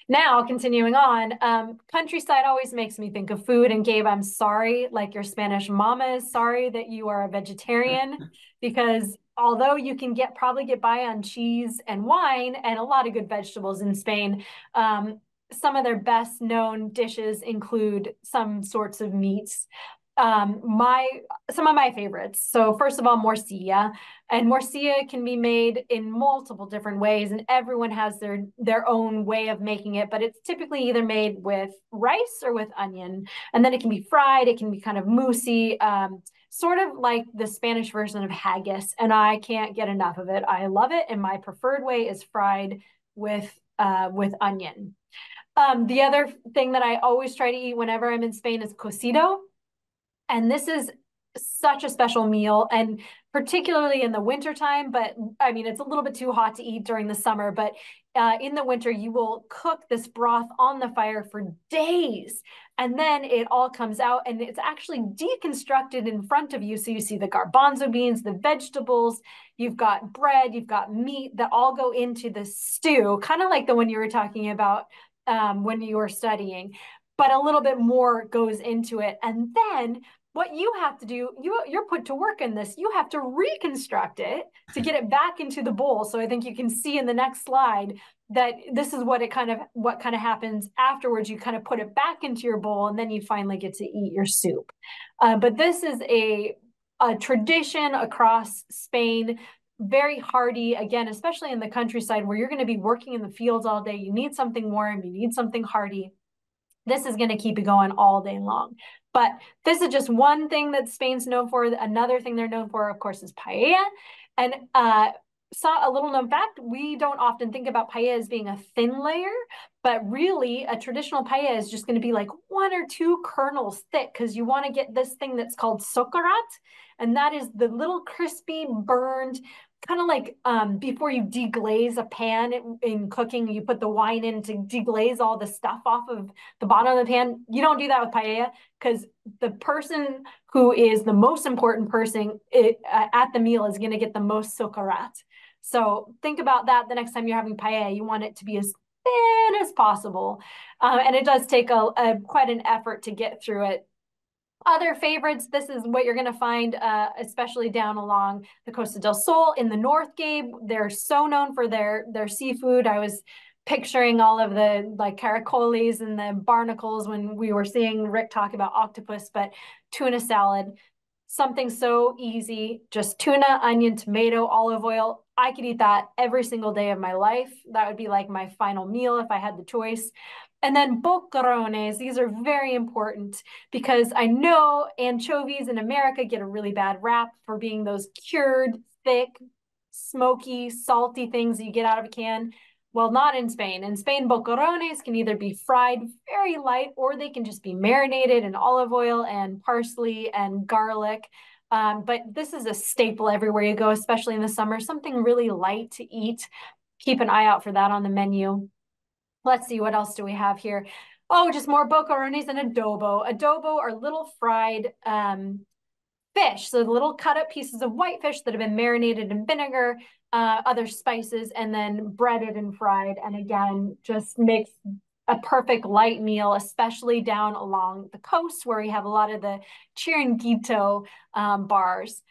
Now, continuing on, um, countryside always makes me think of food. And Gabe, I'm sorry, like your Spanish mama is sorry that you are a vegetarian, because although you can get probably get by on cheese and wine and a lot of good vegetables in Spain, um, some of their best known dishes include some sorts of meats um my some of my favorites. So first of all morcilla. And morcilla can be made in multiple different ways and everyone has their their own way of making it but it's typically either made with rice or with onion. And then it can be fried it can be kind of moussey um sort of like the spanish version of haggis and i can't get enough of it. I love it and my preferred way is fried with uh with onion. Um the other thing that i always try to eat whenever i'm in spain is cocido and this is such a special meal and particularly in the wintertime but i mean it's a little bit too hot to eat during the summer but uh, in the winter you will cook this broth on the fire for days and then it all comes out and it's actually deconstructed in front of you so you see the garbanzo beans the vegetables you've got bread you've got meat that all go into the stew kind of like the one you were talking about um, when you were studying but a little bit more goes into it. And then what you have to do, you you're put to work in this. You have to reconstruct it to get it back into the bowl. So I think you can see in the next slide that this is what it kind of what kind of happens afterwards. You kind of put it back into your bowl, and then you finally get to eat your soup. Uh, but this is a a tradition across Spain very hardy again especially in the countryside where you're going to be working in the fields all day you need something warm you need something hardy this is going to keep it going all day long. But this is just one thing that Spain's known for. Another thing they're known for, of course, is paella. And uh, saw a little known fact, we don't often think about paella as being a thin layer, but really a traditional paella is just going to be like one or two kernels thick because you want to get this thing that's called socarrat. And that is the little crispy burned kind of like um, before you deglaze a pan in, in, cooking, you put the wine in to deglaze all the stuff off of the bottom of the pan. You don't do that with paella because the person who is the most important person it, uh, at the meal is going to get the most socarrat. So think about that the next time you're having paella. You want it to be as thin as possible, uh, and it does take a, a quite an effort to get through it other favorites, this is what you're going to find, uh, especially down along the Costa del Sol in the North Gabe. They're so known for their their seafood. I was picturing all of the like caracoles and the barnacles when we were seeing Rick talk about octopus, but tuna salad, something so easy, just tuna, onion, tomato, olive oil. I could eat that every single day of my life. That would be like my final meal if I had the choice. And then boquerones, these are very important because I know anchovies in America get a really bad rap for being those cured, thick, smoky, salty things that you get out of a can. Well, not in Spain. In Spain, boquerones can either be fried very light or they can just be marinated in olive oil and parsley and garlic. Um, but this is a staple everywhere you go, especially in the summer, something really light to eat. Keep an eye out for that on the menu. Let's see, what else do we have here? Oh, just more boquerones and adobo. Adobo are little fried um, fish. So little cut up pieces of white fish that have been marinated in vinegar, uh, other spices, and then breaded and fried. And again, just makes a perfect light meal, especially down along the coast where we have a lot of the chiringuito um, bars.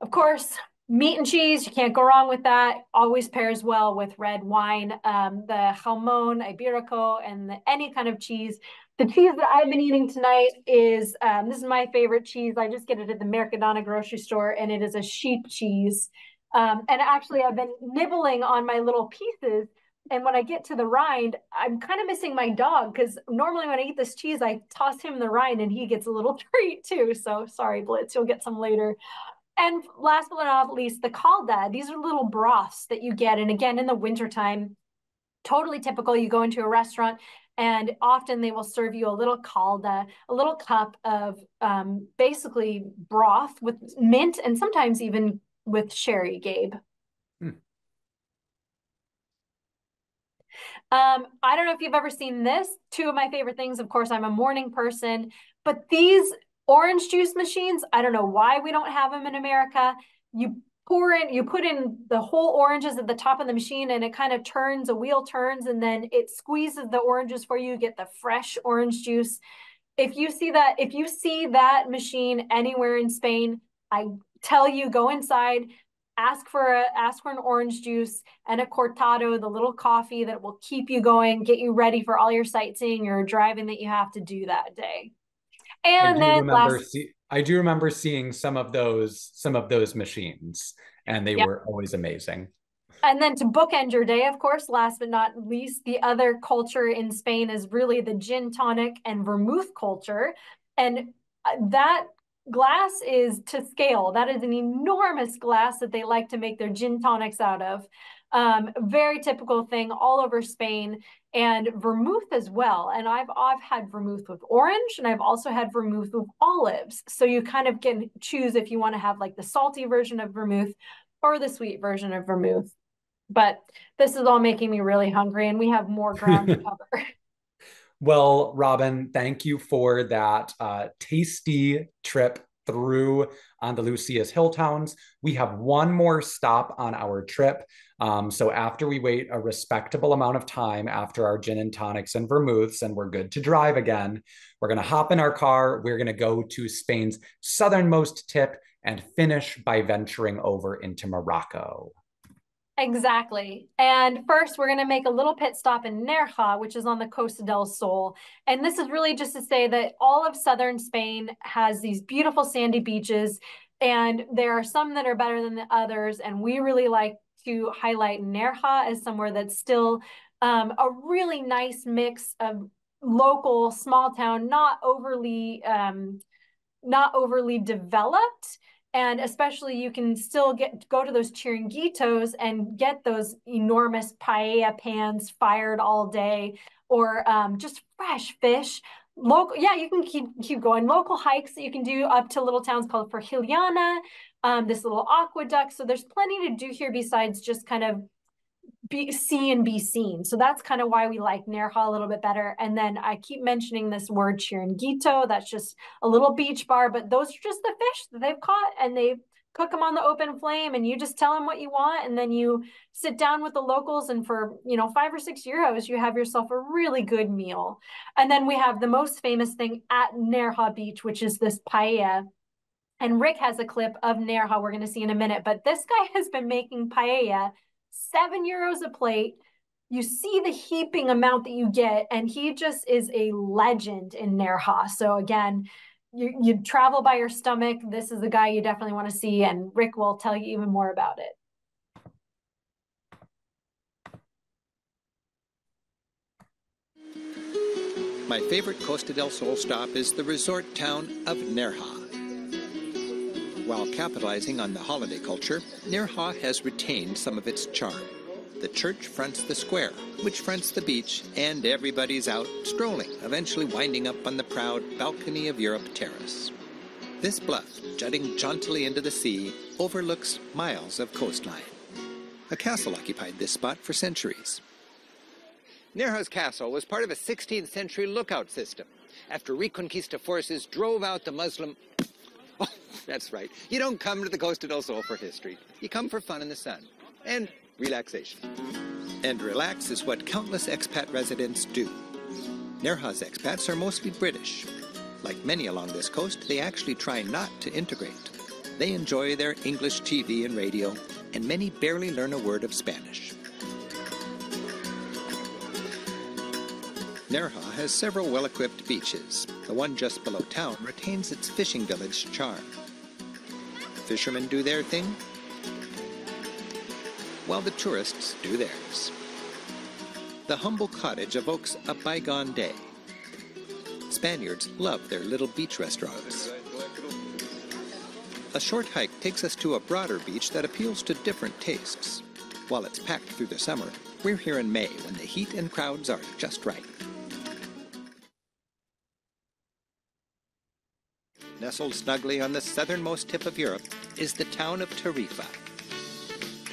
Of course, meat and cheese, you can't go wrong with that. Always pairs well with red wine. Um, the jamon iberico and the, any kind of cheese. The cheese that I've been eating tonight is, um, this is my favorite cheese. I just get it at the Mercadona grocery store and it is a sheep cheese. Um, and actually, I've been nibbling on my little pieces. And when I get to the rind, I'm kind of missing my dog because normally when I eat this cheese, I toss him the rind and he gets a little treat too. So sorry, Blitz, you'll get some later. And last but not least, the caldo. These are little broths that you get. And again, in the wintertime, totally typical. You go into a restaurant and often they will serve you a little caldo, a little cup of um, basically broth with mint and sometimes even with sherry, Gabe. Hmm. Um, I don't know if you've ever seen this. Two of my favorite things, of course, I'm a morning person, but these orange juice machines, I don't know why we don't have them in America. You pour in, you put in the whole oranges at the top of the machine and it kind of turns, a wheel turns, and then it squeezes the oranges for you, get the fresh orange juice. If you see that, if you see that machine anywhere in Spain, I tell you, go inside, ask for a ask for an orange juice and a cortado, the little coffee that will keep you going, get you ready for all your sightseeing or driving that you have to do that day. And then last, see, I do remember seeing some of those some of those machines, and they were always amazing. And then to bookend your day, of course, last but not least, the other culture in Spain is really the gin tonic and vermouth culture. And uh, that glass is to scale. That is an enormous glass that they like to make their gin tonics out of. Um, very typical thing all over Spain and vermouth as well. And I've I've had vermouth with orange and I've also had vermouth with olives. So you kind of can choose if you want to have like the salty version of vermouth or the sweet version of vermouth. But this is all making me really hungry and we have more ground to cover. Well, Robyn, thank you for that uh, tasty trip through Andalusia's hill towns. We have one more stop on our trip. Um, so after we wait a respectable amount of time after our gin and tonics and vermouths, and we're good to drive again, we're going to hop in our car. We're going to go to Spain's southernmost tip and finish by venturing over into Morocco. Exactly. And first, we're going to make a little pit stop in Nerja, which is on the Costa del Sol. And this is really just to say that all of southern Spain has these beautiful sandy beaches, and there are some that are better than the others. And we really like to highlight Nerja as somewhere that's still um, a really nice mix of local, small town, not overly, um, not overly developed. And especially you can still get go to those chiringuitos and get those enormous paella pans fired all day or um, just fresh fish local yeah you can keep keep going local hikes that you can do up to little towns called Frigiliana um, this little aqueduct so there's plenty to do here besides just kind of be see and be seen. So that's kind of why we like Nerja a little bit better. And then I keep mentioning this word chiringuito. That's just a little beach bar, but those are just the fish that they've caught and they cook them on the open flame and you just tell them what you want and then you sit down with the locals and for you know five or six euros you have yourself a really good meal and then we have the most famous thing at Nerja Beach which is this paella and Rick has a clip of Nerja we're going to see in a minute but this guy has been making paella seven euros a plate. You see the heaping amount that you get, and he just is a legend in Nerja. So again, you you travel by your stomach. This is the guy you definitely want to see, and Rick will tell you even more about it. My favorite Costa del Sol stop is the resort town of Nerja. While capitalizing on the holiday culture, Nerja has retained some of its charm. The church fronts the square, which fronts the beach, and everybody's out strolling, eventually winding up on the proud Balcony of Europe terrace. This bluff, jutting jauntily into the sea, overlooks miles of coastline. A castle occupied this spot for centuries. Nerja's castle was part of a 16th century lookout system. After Reconquista forces drove out the Muslim Oh, that's right. You don't come to the Costa del Sol for history. You come for fun in the sun and relaxation. And relax is what countless expat residents do. Nerja's expats are mostly British. Like many along this coast, they actually try not to integrate. They enjoy their English TV and radio, and many barely learn a word of Spanish. Nerja has several well-equipped beaches. The one just below town retains its fishing village charm. Fishermen do their thing. While the tourists do theirs. The humble cottage evokes a bygone day. Spaniards love their little beach restaurants. A short hike takes us to a broader beach that appeals to different tastes. While it's packed through the summer, we're here in May when the heat and crowds are just right. Nestled snugly on the southernmost tip of Europe is the town of Tarifa.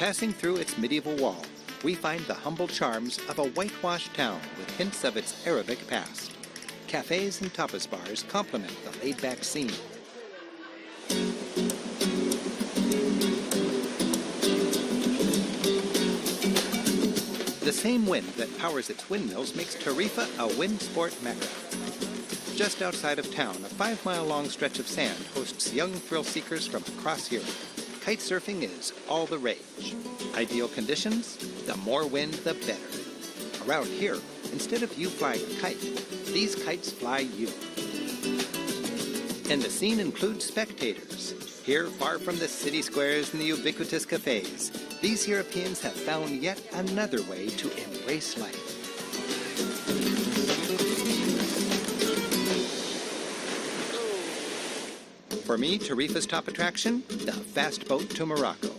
Passing through its medieval wall, we find the humble charms of a whitewashed town with hints of its Arabic past. Cafes and tapas bars complement the laid-back scene. The same wind that powers its windmills makes Tarifa a wind sport mecca. Just outside of town, a five-mile-long stretch of sand hosts young thrill seekers from across Europe. Kite surfing is all the rage. Ideal conditions? The more wind, the better. Around here, instead of you flying a kite, these kites fly you. And the scene includes spectators. Here, far from the city squares and the ubiquitous cafes, these Europeans have found yet another way to embrace life. For me, Tarifa's top attraction, the fast boat to Morocco.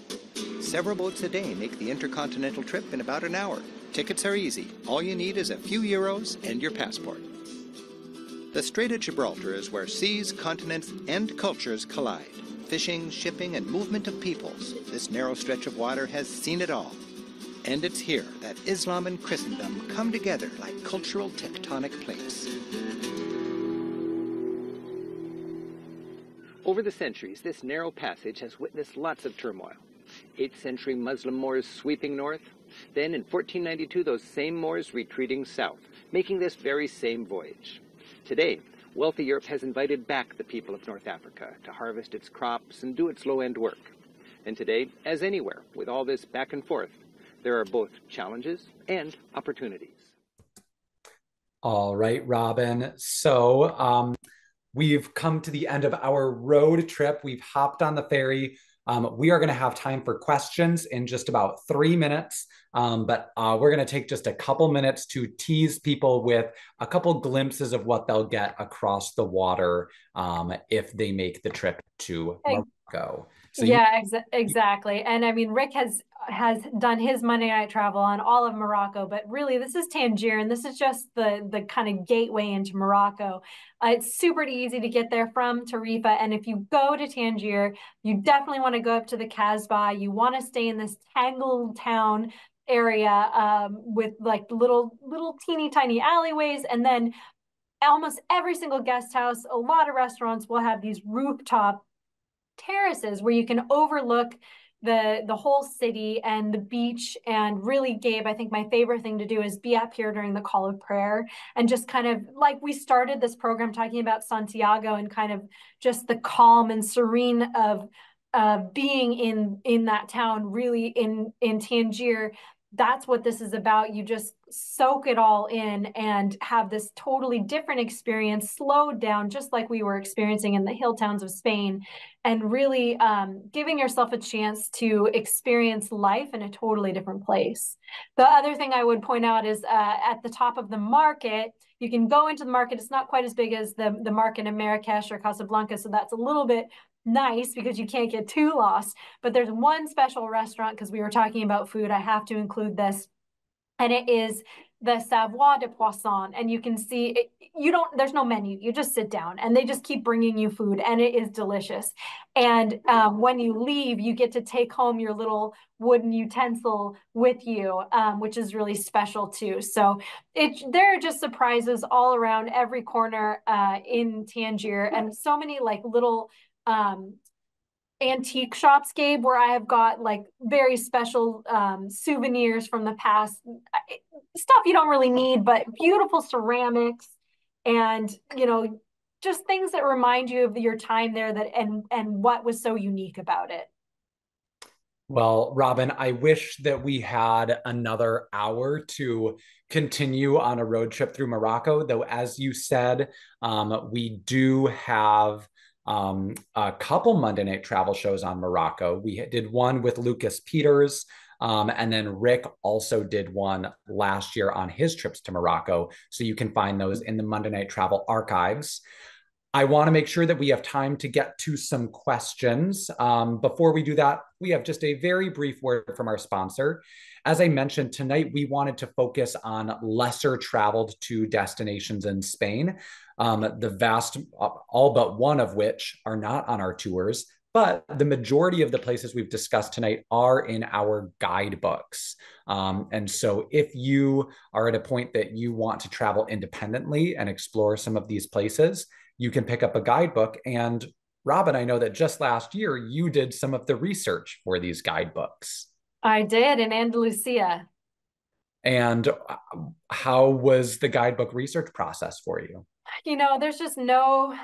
Several boats a day make the intercontinental trip in about an hour. Tickets are easy. All you need is a few euros and your passport. The Strait of Gibraltar is where seas, continents, and cultures collide. Fishing, shipping, and movement of peoples, this narrow stretch of water has seen it all. And it's here that Islam and Christendom come together like cultural tectonic plates. Over the centuries, this narrow passage has witnessed lots of turmoil. 8th century Muslim Moors sweeping north, then in 1492 those same Moors retreating south, making this very same voyage. Today, wealthy Europe has invited back the people of North Africa to harvest its crops and do its low-end work. And today, as anywhere, with all this back and forth, there are both challenges and opportunities. All right, Robyn. So um, we've come to the end of our road trip. We've hopped on the ferry. Um, we are going to have time for questions in just about three minutes, um, but uh, we're going to take just a couple minutes to tease people with a couple glimpses of what they'll get across the water um, if they make the trip to Morocco. So yeah, ex- exactly. And I mean, Rick has has done his Monday night travel on all of Morocco, but really this is Tangier and this is just the the kind of gateway into Morocco. Uh, it's super easy to get there from Tarifa, and if you go to Tangier, you definitely want to go up to the Casbah. You want to stay in this tangled town area um, with like little little teeny tiny alleyways, and then almost every single guest house, a lot of restaurants will have these rooftop terraces where you can overlook the the whole city and the beach. And really gabe i think my favorite thing to do is be up here during the call of prayer and just kind of like we started this program talking about santiago and kind of just the calm and serene of uh, being in in that town really in in tangier that's what this is about. You just soak it all in and have this totally different experience, slowed down, just like we were experiencing in the hill towns of Spain, and really um, giving yourself a chance to experience life in a totally different place. The other thing I would point out is uh, at the top of the market, you can go into the market. It's not quite as big as the, the market in Marrakesh or Casablanca, so that's a little bit nice because you can't get too lost. But there's one special restaurant because we were talking about food. I have to include this. And it is the Saveur de Poisson. And you can see it, you don't, there's no menu. You just sit down and they just keep bringing you food and it is delicious. And um, when you leave, you get to take home your little wooden utensil with you, um, which is really special too. So it, there are just surprises all around every corner uh, in Tangier and so many like little um, antique shops, Gabe, where I have got like very special um, souvenirs from the past, stuff you don't really need, but beautiful ceramics and, you know, just things that remind you of your time there that and and what was so unique about it. Well, Robyn, I wish that we had another hour to continue on a road trip through Morocco, though, as you said, um, we do have um, a couple Monday night travel shows on Morocco. We did one with Lucas Peters. Um, and then Rick also did one last year on his trips to Morocco. So you can find those in the Monday Night Travel archives. I want to make sure that we have time to get to some questions. Um, before we do that, we have just a very brief word from our sponsor. As I mentioned tonight, we wanted to focus on lesser traveled to destinations in Spain. Um, the vast, all but one of which are not on our tours, but the majority of the places we've discussed tonight are in our guidebooks. Um, and so if you are at a point that you want to travel independently and explore some of these places, you can pick up a guidebook. And Robyn, I know that just last year you did some of the research for these guidebooks. I did in Andalusia. And uh, how was the guidebook research process for you? You know, there's just no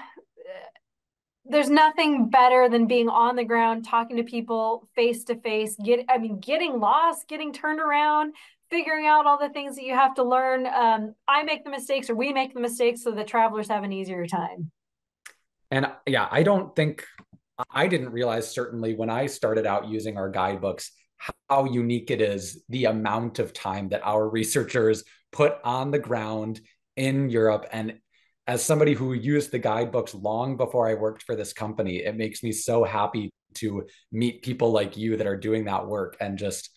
there's nothing better than being on the ground talking to people face to face get i mean getting lost getting turned around figuring out all the things that you have to learn. Um, i make the mistakes or we make the mistakes so the travelers have an easier time. And yeah i don't think i didn't realize certainly when i started out using our guidebooks how unique it is the amount of time that our researchers put on the ground in Europe and as somebody who used the guidebooks long before I worked for this company, it makes me so happy to meet people like you that are doing that work and just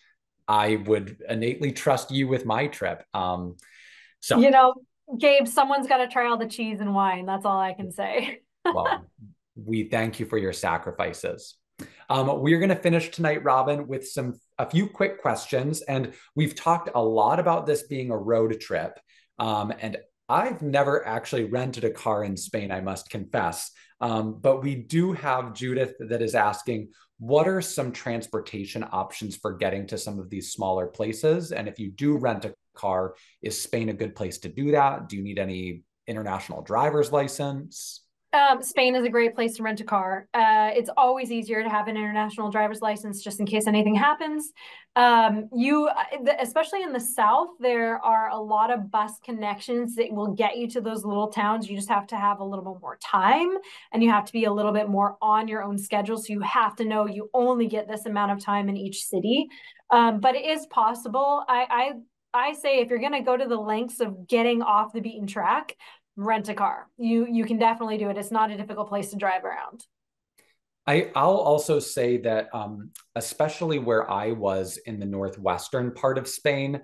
I would innately trust you with my trip. Um, so you know, Gabe, someone's got to try all the cheese and wine. That's all I can say. well, we thank you for your sacrifices. Um, we're going to finish tonight, Robyn, with some a few quick questions, and we've talked a lot about this being a road trip. Um, and I've never actually rented a car in Spain, I must confess. Um, but we do have Judith that is asking, what are some transportation options for getting to some of these smaller places? And if you do rent a car, is Spain a good place to do that? Do you need any international driver's license? Um, Spain is a great place to rent a car. Uh, it's always easier to have an international driver's license just in case anything happens. Um, you, uh, especially in the south, there are a lot of bus connections that will get you to those little towns. You just have to have a little bit more time, and you have to be a little bit more on your own schedule. So you have to know you only get this amount of time in each city. Um, but it is possible. I, I I say if you're going to go to the lengths of getting off the beaten track, rent a car. You you can definitely do it. It's not a difficult place to drive around. I, I'll also say that, um, especially where I was in the northwestern part of Spain,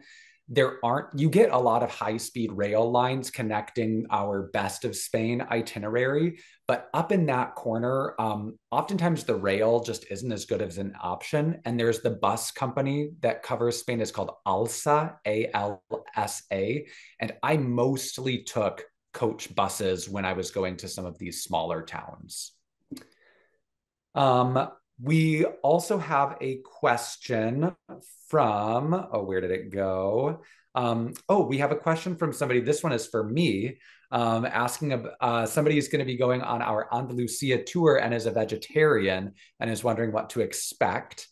there aren't, you get a lot of high speed rail lines connecting our best of Spain itinerary. But up in that corner, um, oftentimes the rail just isn't as good as an option. And there's the bus company that covers Spain, is called ALSA, A L S A. And I mostly took coach buses when I was going to some of these smaller towns. Um, we also have a question from, oh, where did it go? Um, oh, we have a question from somebody. This one is for me, um, asking uh, somebody is going to be going on our Andalusia tour and is a vegetarian and is wondering what to expect.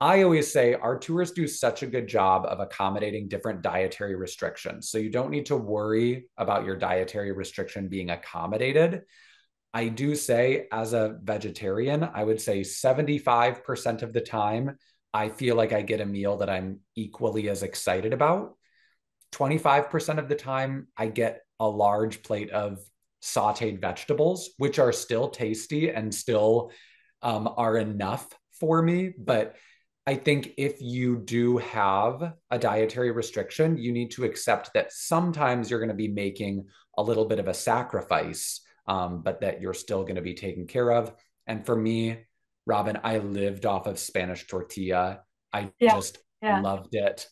I always say our tours do such a good job of accommodating different dietary restrictions. So you don't need to worry about your dietary restriction being accommodated. I do say, as a vegetarian, I would say 75% of the time, I feel like I get a meal that I'm equally as excited about. 25% of the time, I get a large plate of sauteed vegetables, which are still tasty and still um, are enough for me. But I think if you do have a dietary restriction, you need to accept that sometimes you're going to be making a little bit of a sacrifice, um, but that you're still going to be taken care of. And for me, Robyn, I lived off of Spanish tortilla. I yeah. just yeah. loved it.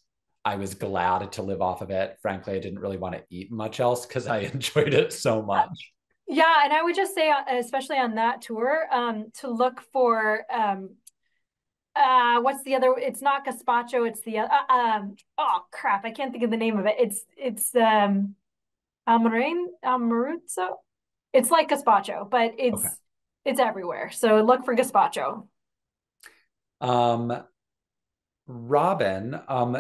I was glad to live off of it. Frankly, I didn't really want to eat much else because I enjoyed it so much. Yeah, and I would just say, uh, especially on that tour, um, to look for um, uh what's the other it's not gazpacho it's the uh, um oh crap i can't think of the name of it. It's it's um almarain almaruzzo? It's like gazpacho but it's okay. it's everywhere. So look for gazpacho. Um robyn um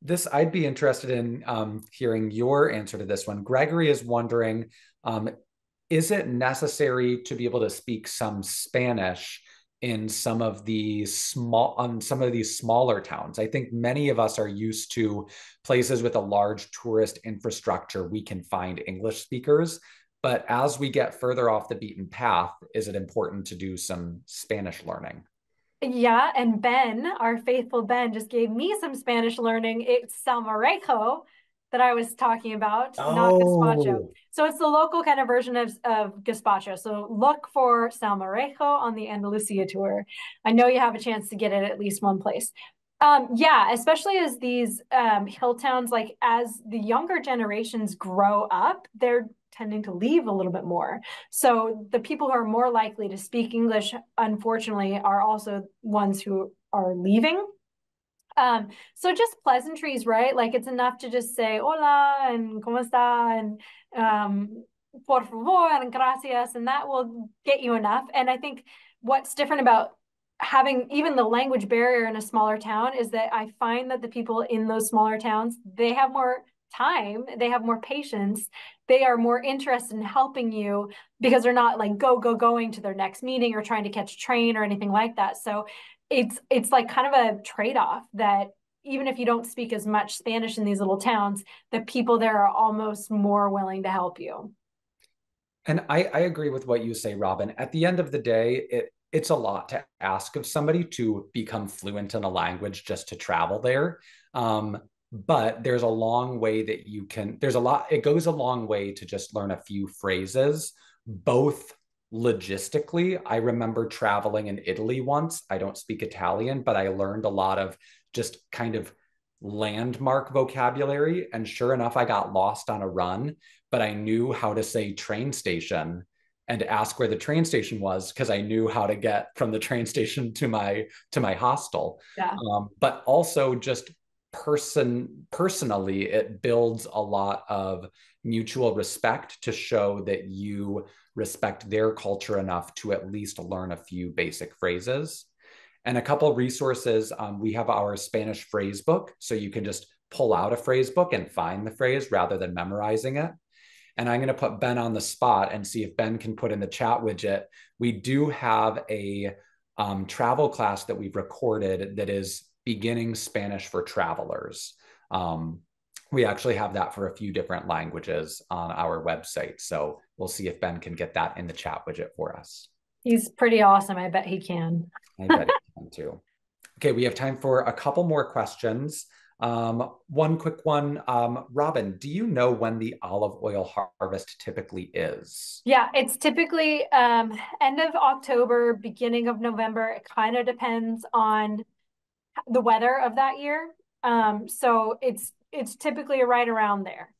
this i'd be interested in um hearing your answer to this one. Gregory is wondering um is it necessary to be able to speak some Spanish in some of the small on some of these smaller towns. I think many of us are used to places with a large tourist infrastructure we can find English speakers, but as we get further off the beaten path, is it important to do some Spanish learning? Yeah, and Ben, our faithful Ben, just gave me some Spanish learning. It's salmorejo, that I was talking about, oh. not gazpacho. So it's the local kind of version of, of gazpacho. So look for Salmorejo on the Andalusia tour. I know you have a chance to get it at least one place. Um, yeah, especially as these um, hill towns, like as the younger generations grow up, they're tending to leave a little bit more. So the people who are more likely to speak English, unfortunately, are also ones who are leaving um, so just pleasantries, right? Like it's enough to just say hola and cómo está and um, por favor and gracias, and that will get you enough. And I think what's different about having even the language barrier in a smaller town is that I find that the people in those smaller towns, they have more time, they have more patience, they are more interested in helping you because they're not like go, go, going to their next meeting or trying to catch a train or anything like that. So it's it's like kind of a trade-off that even if you don't speak as much Spanish in these little towns, the people there are almost more willing to help you. And I, I agree with what you say, Robyn. At the end of the day, it it's a lot to ask of somebody to become fluent in a language just to travel there. Um, but there's a long way that you can, there's a lot, it goes a long way to just learn a few phrases, both logistically, I remember traveling in Italy once. I don't speak Italian, but I learned a lot of just kind of landmark vocabulary. And sure enough, I got lost on a run, but I knew how to say train station and ask where the train station was because I knew how to get from the train station to my to my hostel. Yeah. Um, but also just person personally, it builds a lot of mutual respect to show that you respect their culture enough to at least learn a few basic phrases. And a couple resources, um, we have our Spanish phrase book. So you can just pull out a phrase book and find the phrase rather than memorizing it. And I'm going to put Ben on the spot and see if Ben can put in the chat widget. We do have a um, travel class that we've recorded that is beginning Spanish for travelers. Um, we actually have that for a few different languages on our website. So we'll see if Ben can get that in the chat widget for us. He's pretty awesome. I bet he can. I bet he can too. Okay, we have time for a couple more questions. Um, one quick one. Um, Robyn, do you know when the olive oil harvest typically is? Yeah, it's typically um, end of October, beginning of November. It kind of depends on the weather of that year. Um, so it's it's typically right around there.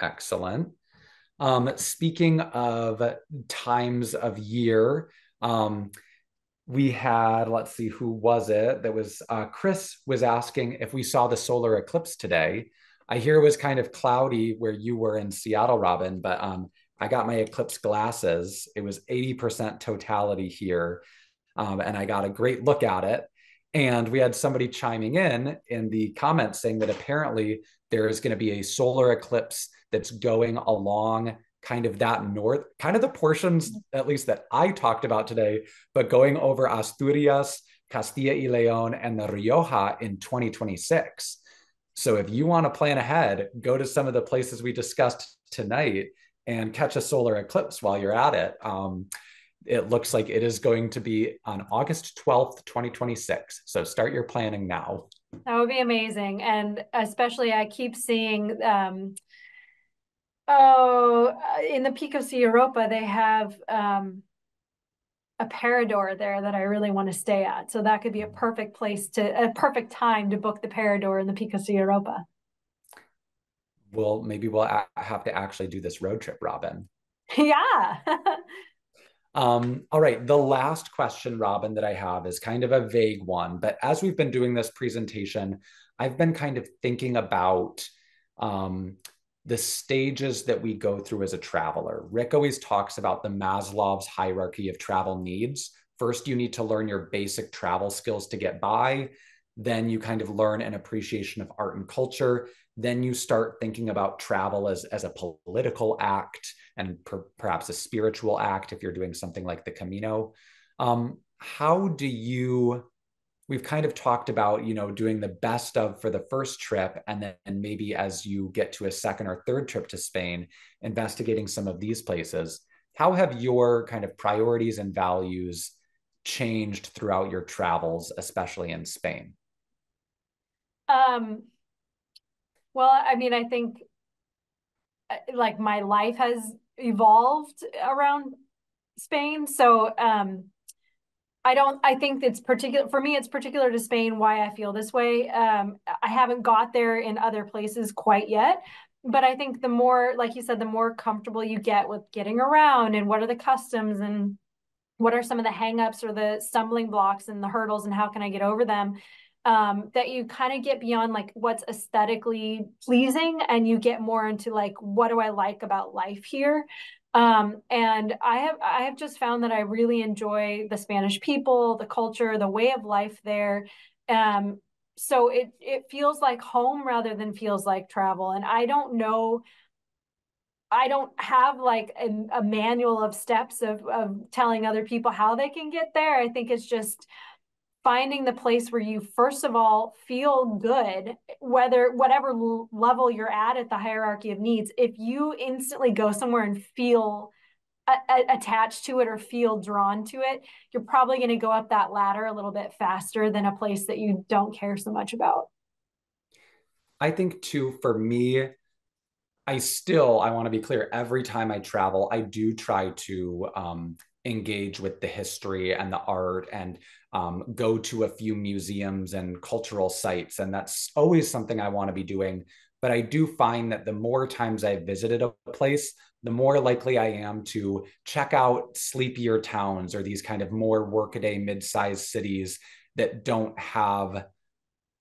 Excellent. Um, speaking of times of year, um, we had, let's see, who was it? That was uh, Chris was asking if we saw the solar eclipse today. I hear it was kind of cloudy where you were in Seattle, Robyn, but um, I got my eclipse glasses. It was 80% totality here. Um, and I got a great look at it. And we had somebody chiming in in the comments saying that apparently there is going to be a solar eclipse that's going along kind of that north, kind of the portions, at least that I talked about today, but going over Asturias, Castilla y Leon, and the Rioja in 2026. So if you want to plan ahead, go to some of the places we discussed tonight and catch a solar eclipse while you're at it. Um, it looks like it is going to be on August 12th, 2026. So start your planning now. That would be amazing. And especially, I keep seeing, um, oh, in the Picos de Europa, they have um, a Parador there that I really want to stay at. So that could be a perfect place to, a perfect time to book the Parador in the Picos de Europa. Well, maybe we'll have to actually do this road trip, Robyn. Yeah. Um, all right, the last question, Robyn, that I have is kind of a vague one, but as we've been doing this presentation, I've been kind of thinking about um, the stages that we go through as a traveler. Rick always talks about the Maslow's hierarchy of travel needs. First, you need to learn your basic travel skills to get by. Then you kind of learn an appreciation of art and culture. then you start thinking about travel as, as a political act and per, perhaps a spiritual act if you're doing something like the Camino. Um, how do you we've kind of talked about you know doing the best of for the first trip and then maybe as you get to a second or third trip to spain investigating some of these places. How have your kind of priorities and values changed throughout your travels especially in spain? Um well i mean i think uh, like my life has evolved around spain. So um I don't, I think it's particular for me, it's particular to Spain why I feel this way. Um, I haven't got there in other places quite yet. But I think the more, like you said, the more comfortable you get with getting around and what are the customs and what are some of the hangups or the stumbling blocks and the hurdles and how can I get over them, um, that you kind of get beyond like what's aesthetically pleasing and you get more into like what do I like about life here um, and I have I have just found that I really enjoy the Spanish people, the culture, the way of life there. Um, so it it feels like home rather than feels like travel. And I don't know. I don't have like a, a manual of steps of of telling other people how they can get there. I think it's just finding the place where you first of all feel good whether whatever level you're at at the hierarchy of needs if you instantly go somewhere and feel attached to it or feel drawn to it you're probably going to go up that ladder a little bit faster than a place that you don't care so much about. I think too for me i still i want to be clear every time i travel i do try to um, engage with the history and the art and um, go to a few museums and cultural sites. And that's always something I want to be doing. But I do find that the more times I've visited a place, the more likely I am to check out sleepier towns or these kind of more workaday mid-sized cities that don't have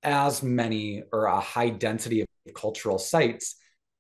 as many or a high density of cultural sites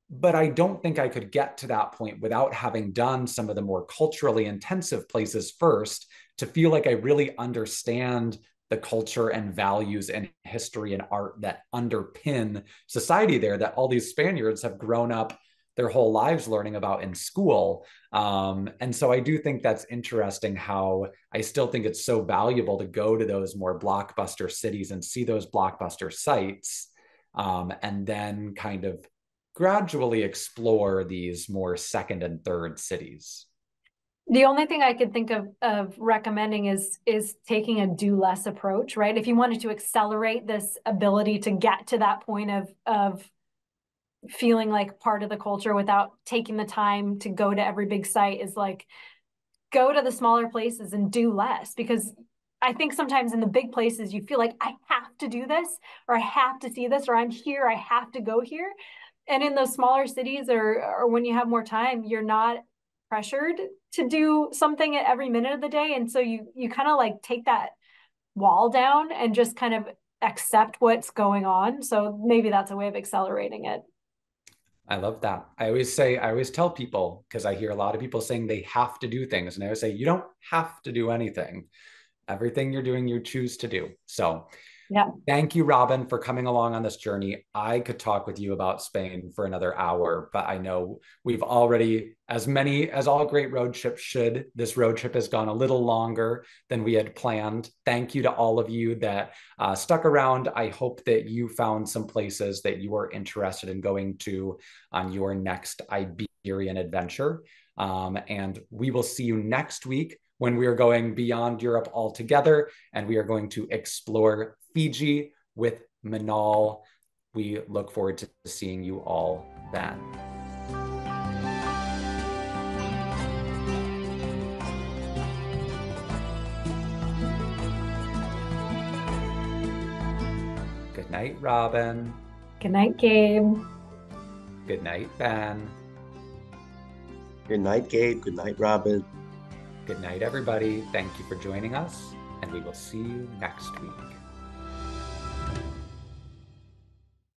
but I don't think I could get to that point without having done some of the more culturally intensive places first to feel like I really understand the culture and values and history and art that underpin society there that all these Spaniards have grown up their whole lives learning about in school. Um, and so I do think that's interesting how I still think it's so valuable to go to those more blockbuster cities and see those blockbuster sites um, and then kind of gradually explore these more second and third cities. The only thing i could think of of recommending is is taking a do less approach right? If you wanted to accelerate this ability to get to that point of of feeling like part of the culture without taking the time to go to every big site is like go to the smaller places and do less. Because I think sometimes in the big places you feel like I have to do this or I have to see this or I'm here I have to go here and in those smaller cities or or when you have more time you're not pressured to do something at every minute of the day and so you you kind of like take that wall down and just kind of accept what's going on so maybe that's a way of accelerating it I love that. I always say, I always tell people because I hear a lot of people saying they have to do things. And I always say, you don't have to do anything. Everything you're doing, you choose to do. So yeah. Thank you, Robyn, for coming along on this journey. I could talk with you about Spain for another hour, but I know we've already, as many as all great road trips should, this road trip has gone a little longer than we had planned. Thank you to all of you that uh, stuck around. I hope that you found some places that you are interested in going to on your next Iberian adventure. Um, and we will see you next week when we are going beyond Europe altogether and we are going to explore Fiji with Manal. We look forward to seeing you all then. Good night, Robyn. Good night, Gabe. Good night, Ben. Good night, Gabe. Good night, Robyn. Good night, everybody. Thank you for joining us, and we will see you next week.